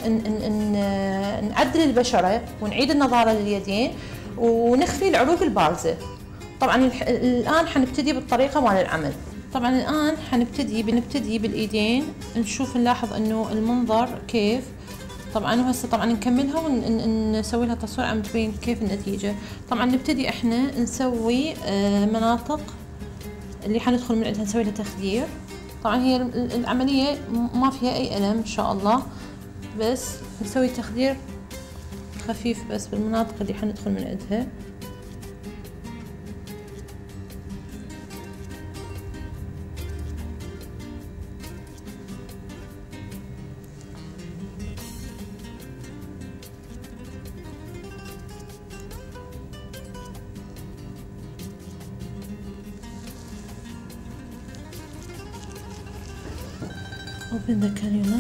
نعدل البشرة ونعيد النضاره لليدين ونخفي العروق البارزة. طبعا الآن حنبتدي بالطريقة مال العمل. طبعا الآن حنبتدي بنبتدي بالإيدين نشوف نلاحظ إنه المنظر كيف. طبعا وهسه طبعا نكملها ونسوي لها تصوير عم تبين كيف النتيجة. طبعا نبتدي إحنا نسوي مناطق اللي حندخل من عندها نسوي لها تخدير. طبعا هي العملية ما فيها أي ألم إن شاء الله بس نسوي تخدير خفيف بس بالمناطق اللي حندخل من عندها. Cannula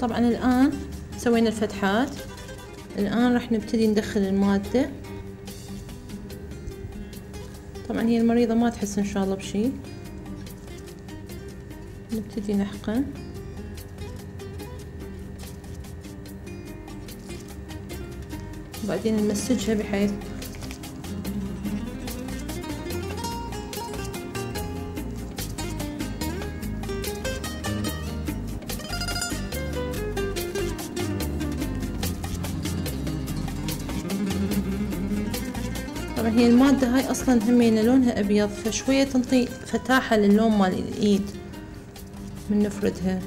طبعا الآن سوينا الفتحات. الآن راح نبتدي ندخل المادة. طبعا هي المريضة ما تحس إن شاء الله بشي. نبتدي نحقن. وبعدين نمسجها بحيث هي المادة هاي أصلا همينة لونها أبيض فشوية تنطي فتاحة للون مال الإيد. من نفردها.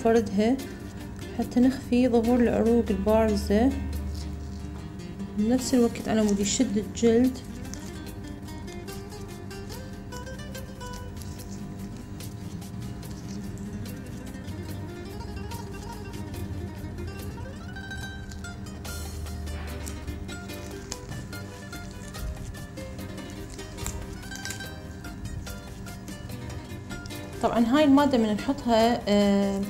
وفردها حتى نخفي ظهور العروق البارزة. بنفس الوقت على مود يشد الجلد. طبعا هاي المادة من نحطها آه،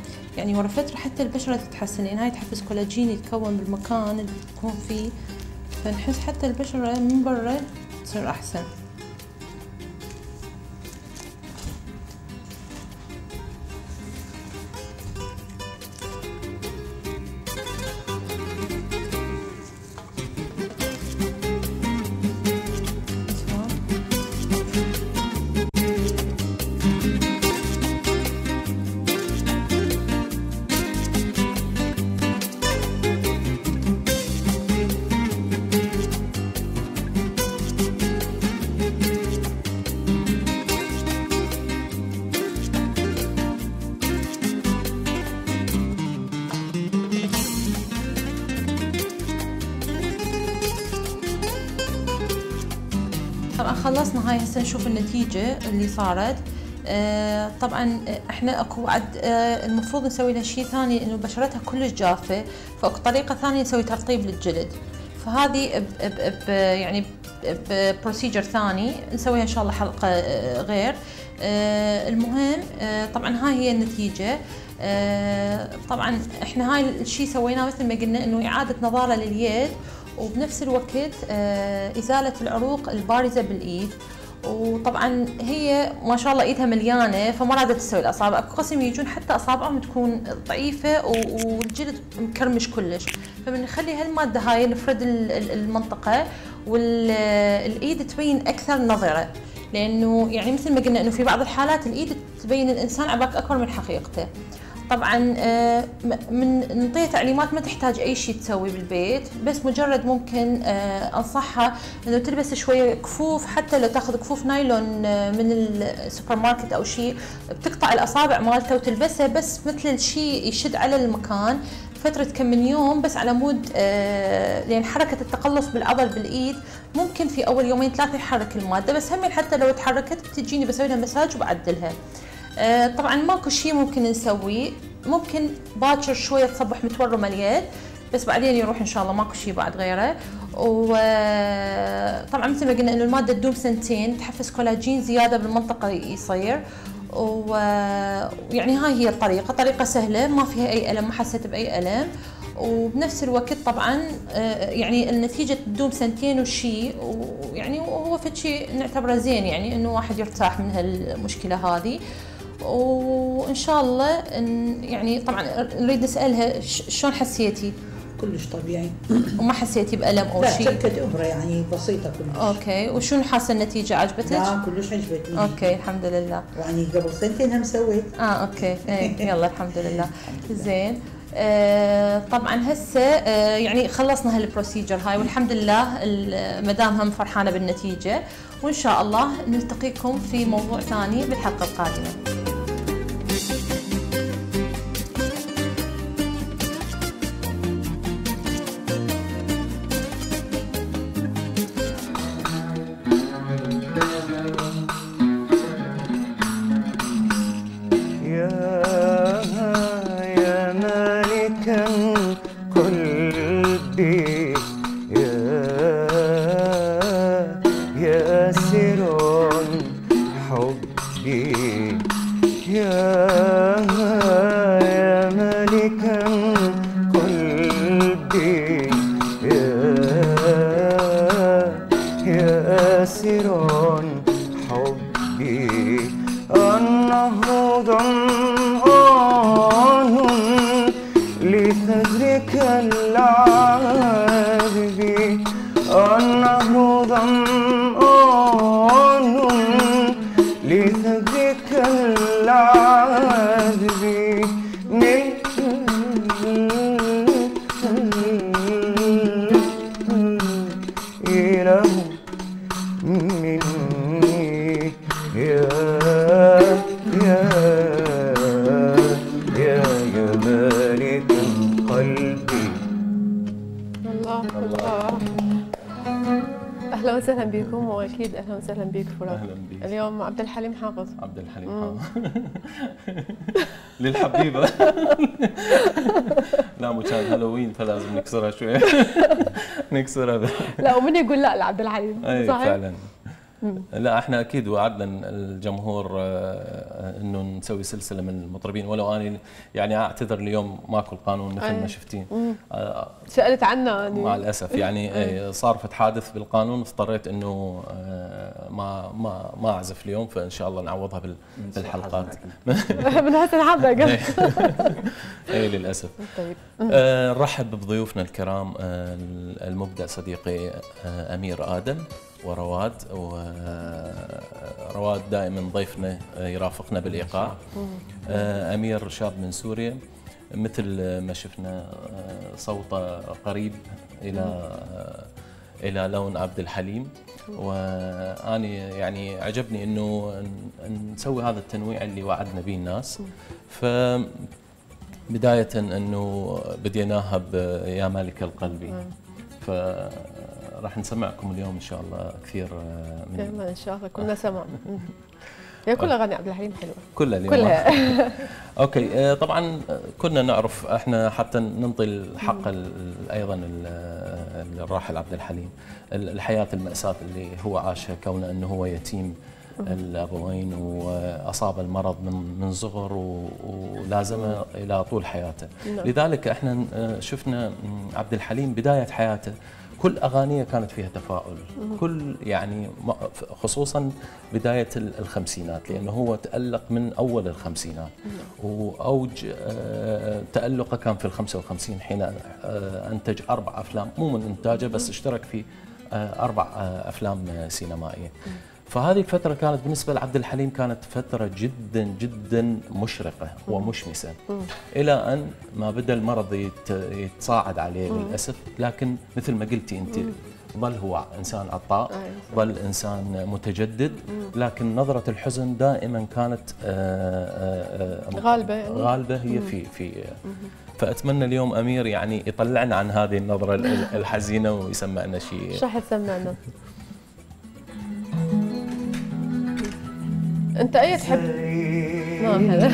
يعني ورا فترة حتى البشرة تتحسن لأن هاي تحفز كولاجين يتكون بالمكان اللي تكون فيه فنحس حتى البشرة من برا تصير أحسن. هاي هسه نشوف النتيجة اللي صارت. آه، طبعا إحنا أكو بعد آه، المفروض نسوي لها شيء ثاني إنه بشرتها كلش جافة فأكو طريقة ثانية نسوي ترطيب للجلد. فهذه ب ب ب يعني procedure ثاني نسويها إن شاء الله حلقة آه، غير. آه، المهم آه، طبعا هاي هي النتيجة. آه، طبعا إحنا هاي الشيء سويناه مثل ما قلنا إنه إعادة نظارة لليد وبنفس الوقت آه، إزالة العروق البارزة بالإيد. وطبعا هي ما شاء الله إيدها مليانة فما رادت تسوي الأصابع. أكو قسم يجون حتى أصابعهم تكون ضعيفة والجلد مكرمش كلش. فبنخلي هالمادة هاي نفرد ال- ال- المنطقة والإيد تبين أكثر نظرة. لأنه يعني مثل ما قلنا إنه في بعض الحالات الإيد تبين الإنسان عباك أكبر من حقيقته. طبعا آه، من نعطيها تعليمات ما تحتاج أي شيء تسوي بالبيت بس مجرد ممكن آه، أنصحها إنه تلبس شوية كفوف حتى لو تاخذ كفوف نايلون آه، من السوبر ماركت أو شيء بتقطع الأصابع مالته وتلبسها بس مثل الشيء يشد على المكان فترة كم من يوم بس على مود آه لأن حركة التقلص بالعضل بالإيد ممكن في أول يومين ثلاثة يحرك المادة بس هم حتى لو تحركت بتجيني بسوي لها مساج وبعدلها. آه طبعا ماكو شيء ممكن نسويه ممكن باكر شوية تصبح متورمة اليد بس بعدين يروح إن شاء الله ماكو شيء بعد غيره. وطبعا مثل ما قلنا إنه المادة تدوم سنتين تحفز كولاجين زيادة بالمنطقة يصير. ويعني هاي هي الطريقة. طريقة سهلة ما فيها أي ألم ما حسيت بأي ألم. وبنفس الوقت طبعا آه، يعني النتيجة تدوم سنتين وشي. ويعني وهو فد شيء نعتبره زين يعني إنه واحد يرتاح من هالمشكلة هذه. وإن شاء الله إن- يعني طبعا نريد نسألها شلون حسيتي؟ كلش طبيعي. وما حسيتي بألم أو لا شيء؟ تكت ابره يعني بسيطة كلش. Okay. وشنو حاسة النتيجة؟ عجبتك؟ لا كلش عجبتني. okay الحمد لله. يعني قبل سنتين هم سويت. آه okay. إيه <laughs> يلا الحمد لله. زين. آه طبعا هسه آه يعني خلصنا هال procedure هاي والحمد لله المدام هم فرحانة بالنتيجة. وإن شاء الله نلتقيكم في موضوع ثاني بالحلقة القادمة. عبد الحليم حافظ عبد الحليم. حافظ <laughs> للحبيبة <laughs> لا مو كان هالوين فلازم نكسرها شوي <laughs> نكسرها لا ومن يقول لا لعبد الحليم اي صحيح؟ فعلا. لا إحنا أكيد وعدنا الجمهور آه، إنه نسوي سلسلة من المطربين. ولو اني يعني أعتذر اليوم ماكو القانون مثل. ما شفتين. آه، سألت عنه. مع الأسف. <laughs> يعني إيه، صار في حادث بالقانون اضطريت إنه آه، ما ما ما أعزف اليوم فإن شاء الله نعوضها بال- بالحلقات. <laughs> من حسن حظك. <laughs> اي للأسف. طيب. نرحب بضيوفنا الكرام المبدع صديقي أمير آدم. ورواد ورواد دائما ضيفنا يرافقنا بالإيقاع. أمير شاب من سوريا مثل ما شفنا صوته قريب إلى إلى لون عبد الحليم. واني يعني عجبني إنه نسوي هذا التنويع اللي وعدنا به الناس. ف بداية إنه بديناها بيا مالك القلبي. فراح نسمعكم اليوم إن شاء الله كثير آه، من يلا إن شاء الله. كلنا سمع مم. هي كل أغاني عبد الحليم حلوة. كلها اليوم. كلها. <laughs> أوكي آه، طبعا آه، كنا نعرف إحنا حتى ننطي الحق ال- أيضا الراحل عبد الحليم. ال- الحياة المأساة اللي هو عاشها كونه إنه هو يتيم الابوين وأصاب المرض من من صغر ولازمه إلى طول حياته. نعم. لذلك إحنا آه، شفنا عبد الحليم بداية حياته كل أغانية كانت فيها تفاؤل. كل يعني خصوصا بداية ال- الخمسينات لأنه هو تألق من أول الخمسينات. وأوج آه، تألقه كان في ال 55 حين آه، أنتج أربع أفلام مو من إنتاجه بس اشترك في آه، أربع أفلام سينمائية. فهذه الفترة كانت بالنسبة لعبد الحليم كانت فترة جدا جدا مشرقة ومشمسة إلى أن ما بدأ المرض يت- يتصاعد عليه. للأسف لكن مثل ما قلتي أنت. ظل هو إنسان عطاء أيوة. ظل إنسان متجدد. لكن نظرة الحزن دائما كانت آه، آه، آه، غالبة يعني. غالبة هي. في في فأتمنى اليوم أمير يعني يطلعنا عن هذه النظرة ال- الحزينة ويسمعنا شيء شو راح تسمعنا؟ أنت أي تحب؟ نعم هذا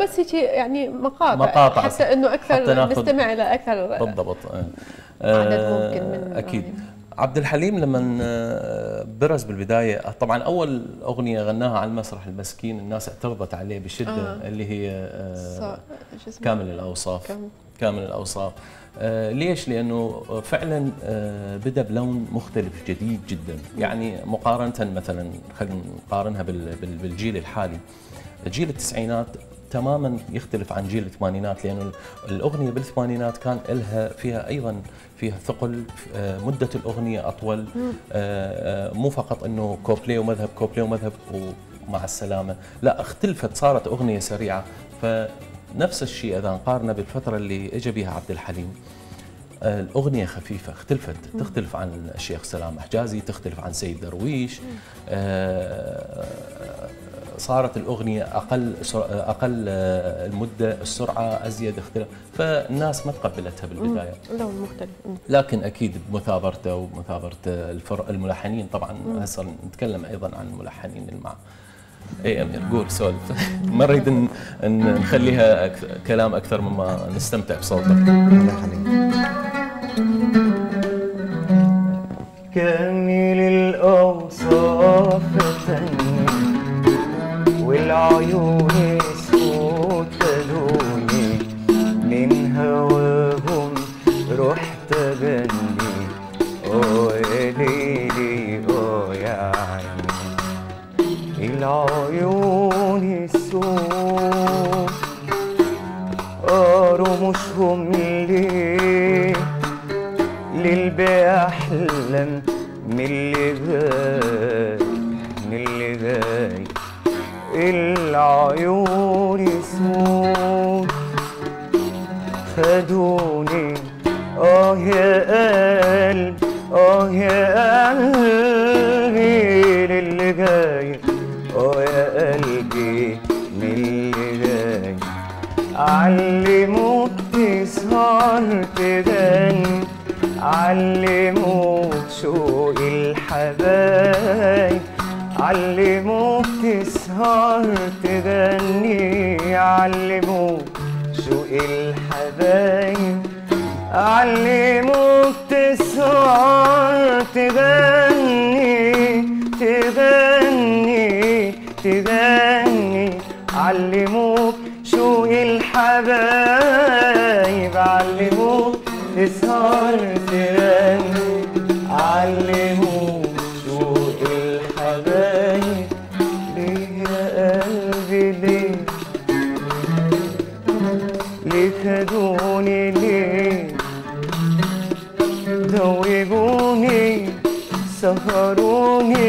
بس هيك يعني مقاطع مقاطع حتى إنه حتى أكثر ناخذ- نستمع إلى أكثر بالضبط آه. عدد آه، ممكن من أكيد عبد الحليم لما آه، برز بالبداية طبعا أول أغنية غناها على المسرح المسكين الناس اعترضت عليه بشدة آه. اللي هي آه،؟ كامل الأوصاف كامل. كامل الأوصاف آه، ليش؟ لأنه فعلا آه، بدأ بلون مختلف جديد جدا، يعني مقارنة مثلا خلينا نقارنها بال- بال- بالجيل الحالي. جيل التسعينات تماما يختلف عن جيل الثمانينات لأنه الأغنية بالثمانينات كان لها فيها أيضا فيها ثقل آه، مدة الأغنية أطول مم. آه، آه، مو فقط إنه كوبلي ومذهب كوبلي ومذهب ومع السلامة، لا اختلفت صارت أغنية سريعة. فنفس الشيء إذا نقارنه بالفترة اللي اجى بها عبد الحليم. الأغنية خفيفة اختلفت تختلف عن الشيخ سلامة حجازي تختلف عن سيد درويش. آه، صارت الأغنية أقل سر- أقل آه، المدة السرعة أزيد اختلاف فالناس ما تقبلتها بالبداية. لون مختلف. لكن أكيد بمثابرته ومثابرة الفرق الملحنين. طبعا. هسه نتكلم أيضا عن الملحنين اللي معه اي أمير قول سولف. <laughs> ما نريد ن- ن- نخليها أك- كلام أكثر مما نستمتع بصوتك. الله يخليك. كامل الأوصاف فتني والعيون سكوت خدوني من هواهم رحت أغني أوه يا ليلي أوه يا عيني العيون السود رموشهم ليه للبي أحلم من اللي غاي العيون سود خدوني آه يا قلب آه يا قلبي للي جاي آه يا قلبي من اللي جاي علموك تسهر تغني علموك شوق الحبايب. علموك تسهر تغني علموك شوق الحبايب. علموك تسهر تغني تغني تغني. علموك شوق الحبايب. करोगे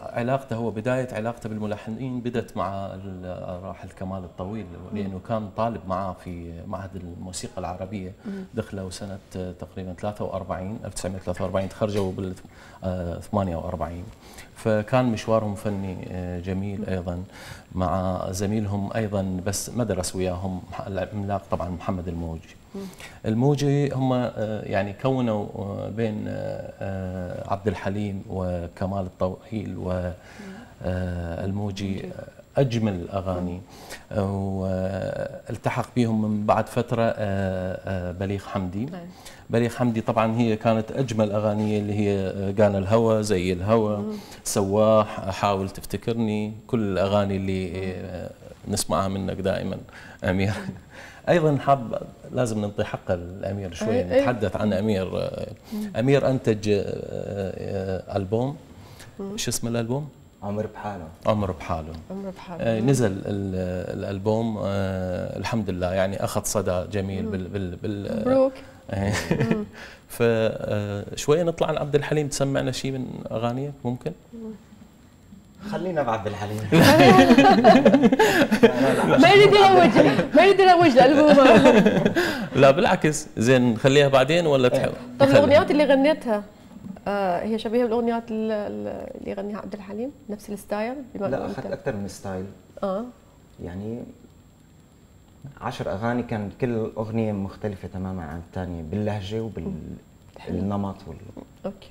علاقته هو بداية علاقته بالملحنين بدت مع الراحل كمال الطويل لأنه كان طالب معاه في معهد الموسيقى العربية. مم. دخلوا سنة تقريبا 43 1943 تخرجوا بال آه، 48 فكان مشوارهم فني آه، جميل أيضا مع زميلهم أيضا بس ما درس وياهم العملاق طبعا محمد الموجي. الموجي هم آه، يعني كونوا آه، بين آه، عبد الحليم وكمال الطويل والموجي أجمل الاغاني والتحق بهم من بعد فترة بليغ حمدي. بليغ حمدي طبعا هي كانت أجمل أغانية اللي هي قال الهوى زي الهوى سواح حاول تفتكرني كل الأغاني اللي نسمعها منك دائما. امير أيضا حاب لازم نعطي حق الأمير شوي أي- أي. نتحدث عن أمير أمير أنتج آه، آه، ألبوم شو اسم الألبوم؟ عمر بحاله عمر بحاله عمر بحاله. آه، نزل ال- الألبوم آه، الحمد لله يعني أخذ صدى جميل بال بال بال مبروك. آه، <laughs> فشويه نطلع عن عبد الحليم تسمعنا شيء من أغانيك ممكن؟ خلينا بعبد الحليم <laughs> ما يريد يروج ما يريد يروج الالبوم لا بالعكس. زين نخليها بعدين ولا تحب؟ طب الأغنيات اللي غنيتها آه هي شبيهة بالأغنيات ال- ال- اللي يغنيها عبد الحليم؟ نفس ال style؟ بما لا اخذت أكثر من style. آه. يعني عشر أغاني كان كل أغنية مختلفة تماما عن الثانية باللهجة وبالنمط وال... Okay.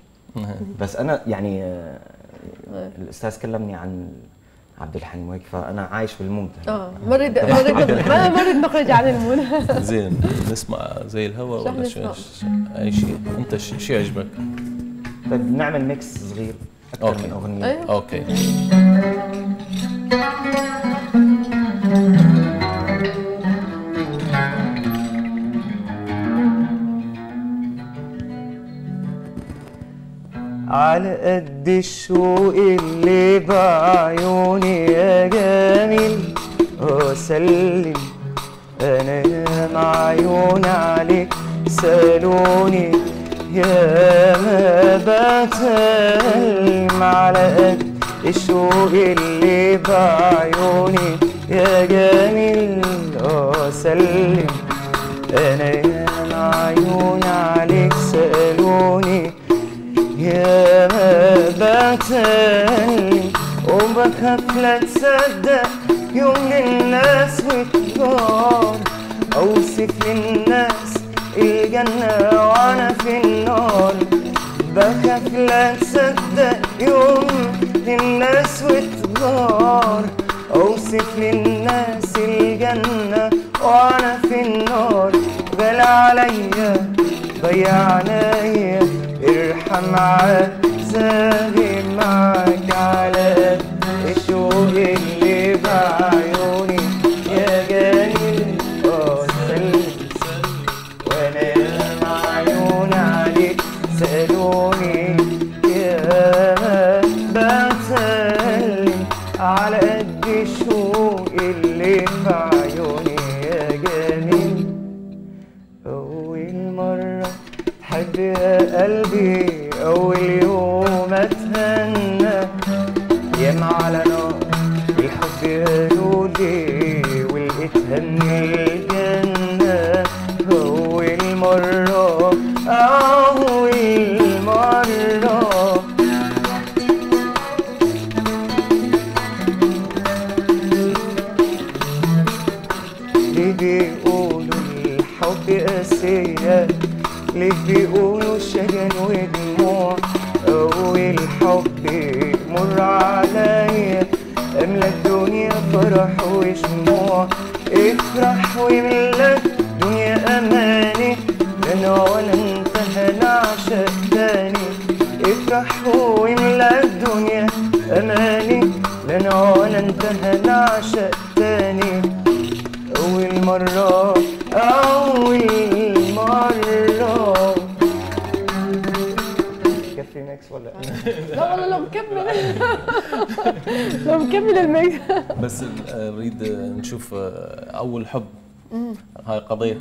بس أنا يعني آه، الأستاذ كلمني عن عبد الحليم وهيك فأنا عايش بال mood آه ما ما نريد نخرج عن ال mood زين نسمع زي الهوى شو ولا شو أي شيء. أنت ش- شو يعجبك؟ طيب نعمل mix صغير أكثر okay. من أغنية. أيوة. Okay. على قد الشوق اللي بعيوني يا جميل. وسلم أنا مع عيوني عليك سألوني. يا ما بتكلم على قد الشوق اللي بعيوني يا جميل؟ وسلم أنا مع عيوني عليك سألوني. بتكلم وبخاف لا تصدق يوم الناس وتدور أوصف للناس الجنة وأنا في النار بخاف لا تصدق يوم الناس وتدور اوصف للناس الجنة وأنا في النار بلا عليا ضيع عليا ارحم عذابي معك على الشوق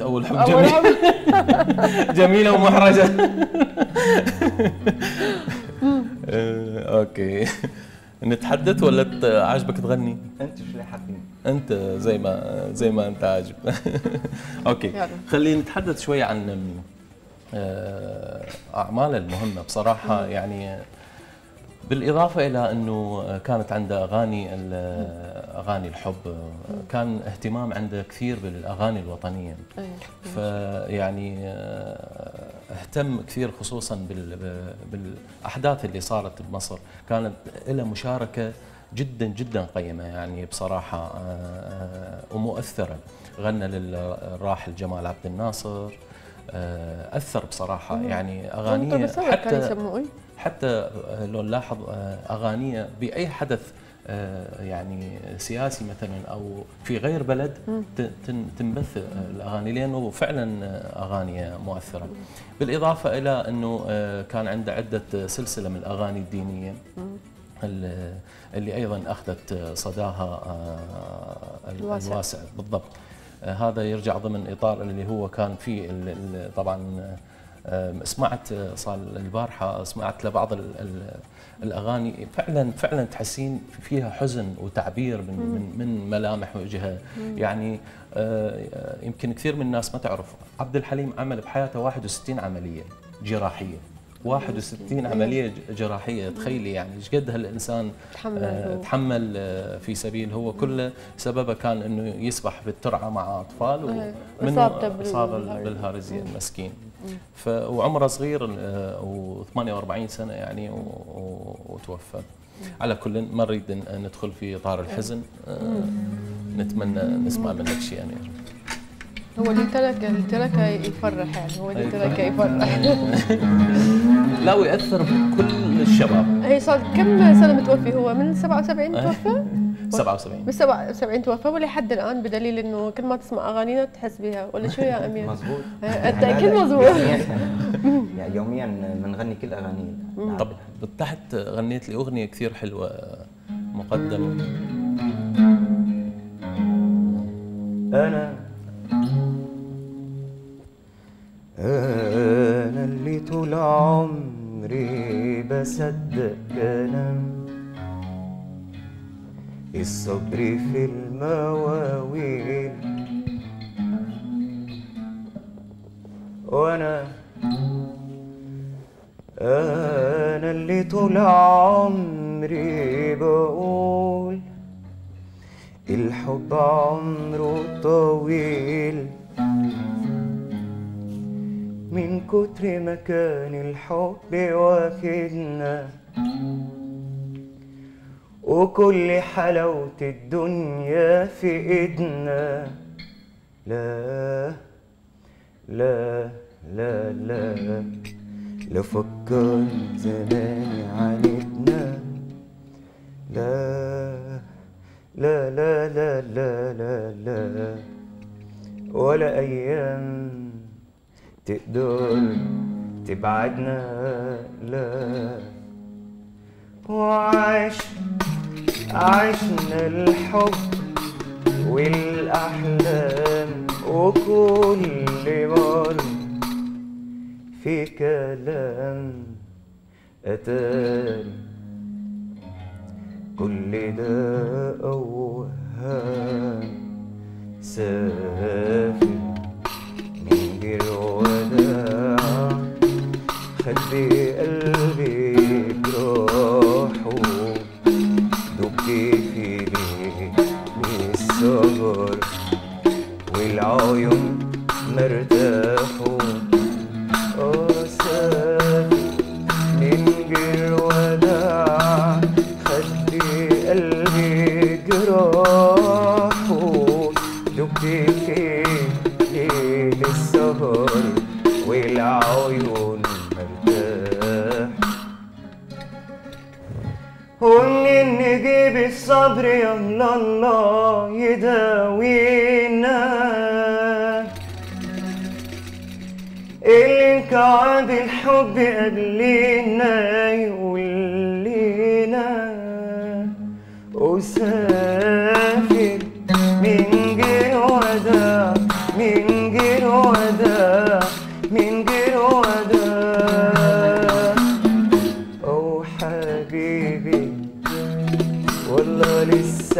قضية أول حب جميل. حب. <laughs> جميلة ومحرجة. <laughs> آه، أوكي. نتحدث ولا ت- عاجبك تغني؟ أنت شو حابين أنت زي ما زي ما أنت عاجب. <laughs> يلا. خلينا نتحدث شوي عن آه، أعمال المهمة. بصراحة يعني بالإضافة إلى أنه كانت عنده أغاني ال- أغاني الحب كان اهتمام عنده كثير بالأغاني الوطنية. فيعني آه، اهتم كثير خصوصا بال- بالأحداث اللي صارت بمصر كانت له مشاركة جدا جدا قيمة يعني بصراحة آه، ومؤثرة غنى للراحل جمال عبد الناصر آه، أثر بصراحة. يعني أغانية يسموه إيه؟ حتى آه، لو نلاحظ آه، أغانية بأي حدث آه، يعني سياسي مثلا أو في غير بلد تنبث آه، الأغاني لأنه فعلا آه، أغاني مؤثرة. بالإضافة إلى أنه آه، كان عنده عدة سلسلة من الأغاني الدينية ال- اللي أيضا أخذت صداها آه، ال- الواسع. بالضبط. آه، هذا يرجع ضمن إطار اللي هو كان فيه طبعا آه، سمعت صار البارحة سمعت لبعض ال- ال- الأغاني. فعلا فعلا تحسين فيها حزن وتعبير من من, من ملامح وجهها. يعني آه، يمكن كثير من الناس ما تعرف. عبد الحليم عمل بحياته 61 عملية جراحية. 61 عملية ج- جراحية تخيلي يعني إيش قد هالإنسان تحمل آه،. تحمل آه، في سبيل هو كله سببه كان إنه يسبح بالترعة مع أطفال إيه. ومنه إصابته بال- اصاب بالهارزية. بالهارزيه. المسكين. ف وعمره صغير آه، و48 سنة يعني وتوفى على كل ما نريد ندخل في إطار الحزن آه، نتمنى نسمع منك شيء امير هو اللي ترك اللي تركه يفرح يعني. هو اللي تركه يفرح. <laughs> لا ويأثر بكل الشباب. هي صار كم سنة متوفي؟ هو من 77 توفى؟ 77 من 77 توفى ولحد الآن بدليل إنه كل ما تسمع أغانينا تحس بها ولا شو يا؟ مزبوط أكيد لا، مزبوط يومياً- <laughs> يعني يوميا بنغني كل اغاني طب تحت غنيت لي أغنية كثير حلوة مقدمة. أنا أنا اللي طول عمري بصدق كلام الصبر في المواويل. وأنا أنا اللي طول عمري بقول الحب عمره طويل. من كتر ما كان الحب واخدنا. وكل حلاوة الدنيا في إيدنا. لا لا لا لا. لا فكر زمان عانتنا لا لا لا لا لا لا لا. ولا أيام تقدر تبعدنا لا. وعاش عشنا الحب والأحلام وكل مرة في كلام أتاني كل ده أوهام سافر من غير خلي قلبي جراحه دبي في ليل السهر والعيون مرتاحوا الصبر يا الله يداوينا. اللي انكعب الحب قبلنا يقول لنا وسافر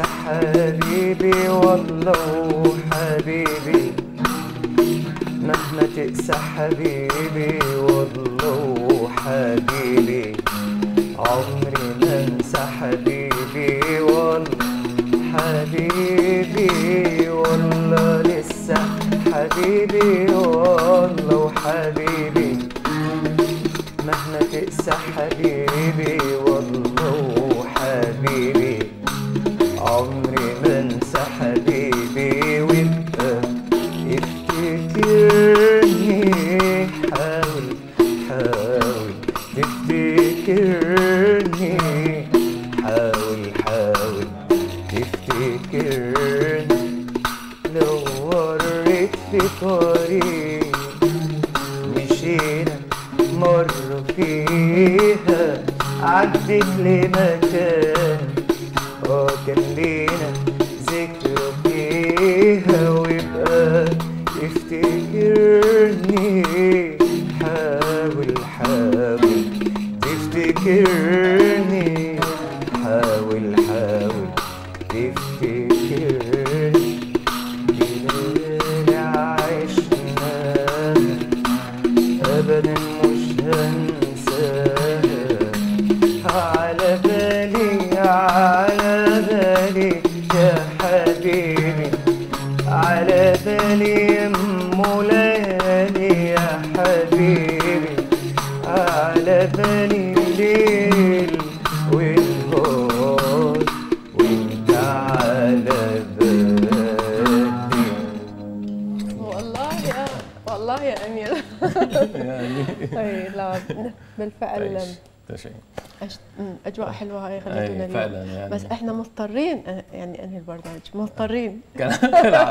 حبيبي والله حبيبي. مهما تقسى حبيبي والله حبيبي. عمري ما أنسى حبيبي والله حبيبي. والله لسه حبيبي والله حبيبي. مهما تقسى حبيبي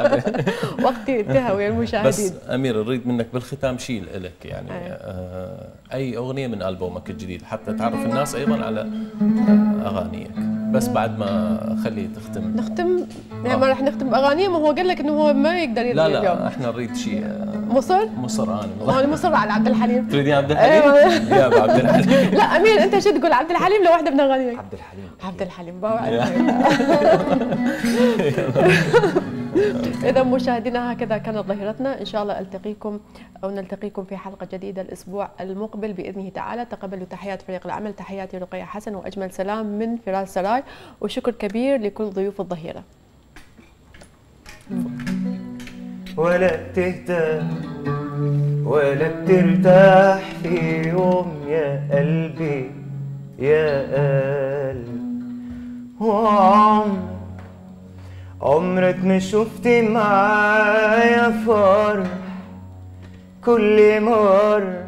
كالعادة. <laughs> وقتي انتهى ويا بس المشاهدين أمير اريد منك بالختام شيء لك يعني. أي. آه أي أغنية من ألبومك الجديد؟ حتى تعرف الناس أيضا على أغانيك. بس بعد ما خليه تختم. نختم؟ يعني ما راح نختم بأغانية؟ ما هو قال لك إنه هو ما يقدر لا يلغي لا اليوم. إحنا نريد شيء آه، مصر؟ مصر أنا هو أنا مصر على عبد الحليم. تريدين عبد الحليم؟ أيوة. يا عبد الحليم. <laughs> لا أمير أنت شو تقول؟ عبد الحليم؟ لو واحدة من أغانيك. عبد الحليم. عبد الحليم. <laughs> <laughs> إذا مشاهدينا هكذا كانت ظهيرتنا إن شاء الله ألتقيكم أو نلتقيكم في حلقة جديدة الأسبوع المقبل بإذنه تعالى. تقبلوا تحيات فريق العمل. تحياتي رقية حسن وأجمل سلام من فراس سراي. وشكر كبير لكل ضيوف الظهيرة. ولا بتهدى ولا بترتاح في يوم يا قلبي يا قلبي. وعمرك عمرك ما شفت معايا فرح كل مرة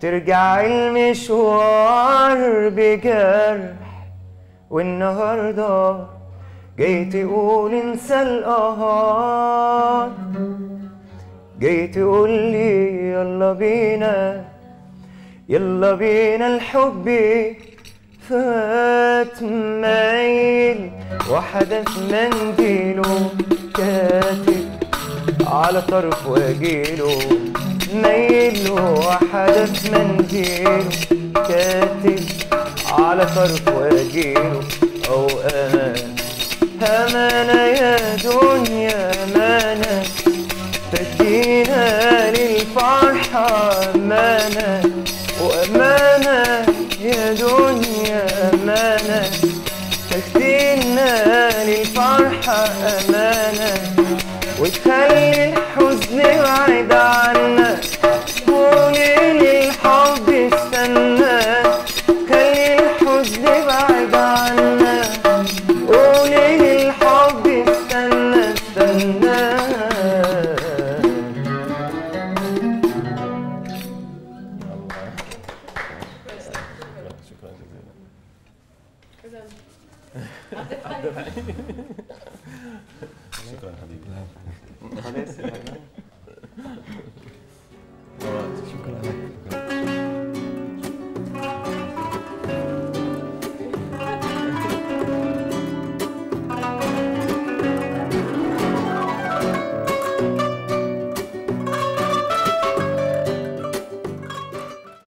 ترجع المشوار بجرح والنهاردة جاي تقول انسى القهار. جاي تقول لي يلا بينا يلا بينا الحب. فات مايل وحدف منديله كاتب على طرف واجيله مايل وحدف منديله كاتب على طرف واجيله أو أمان أمانة يا دنيا أمانة وتخلي الحزن بعيد عنا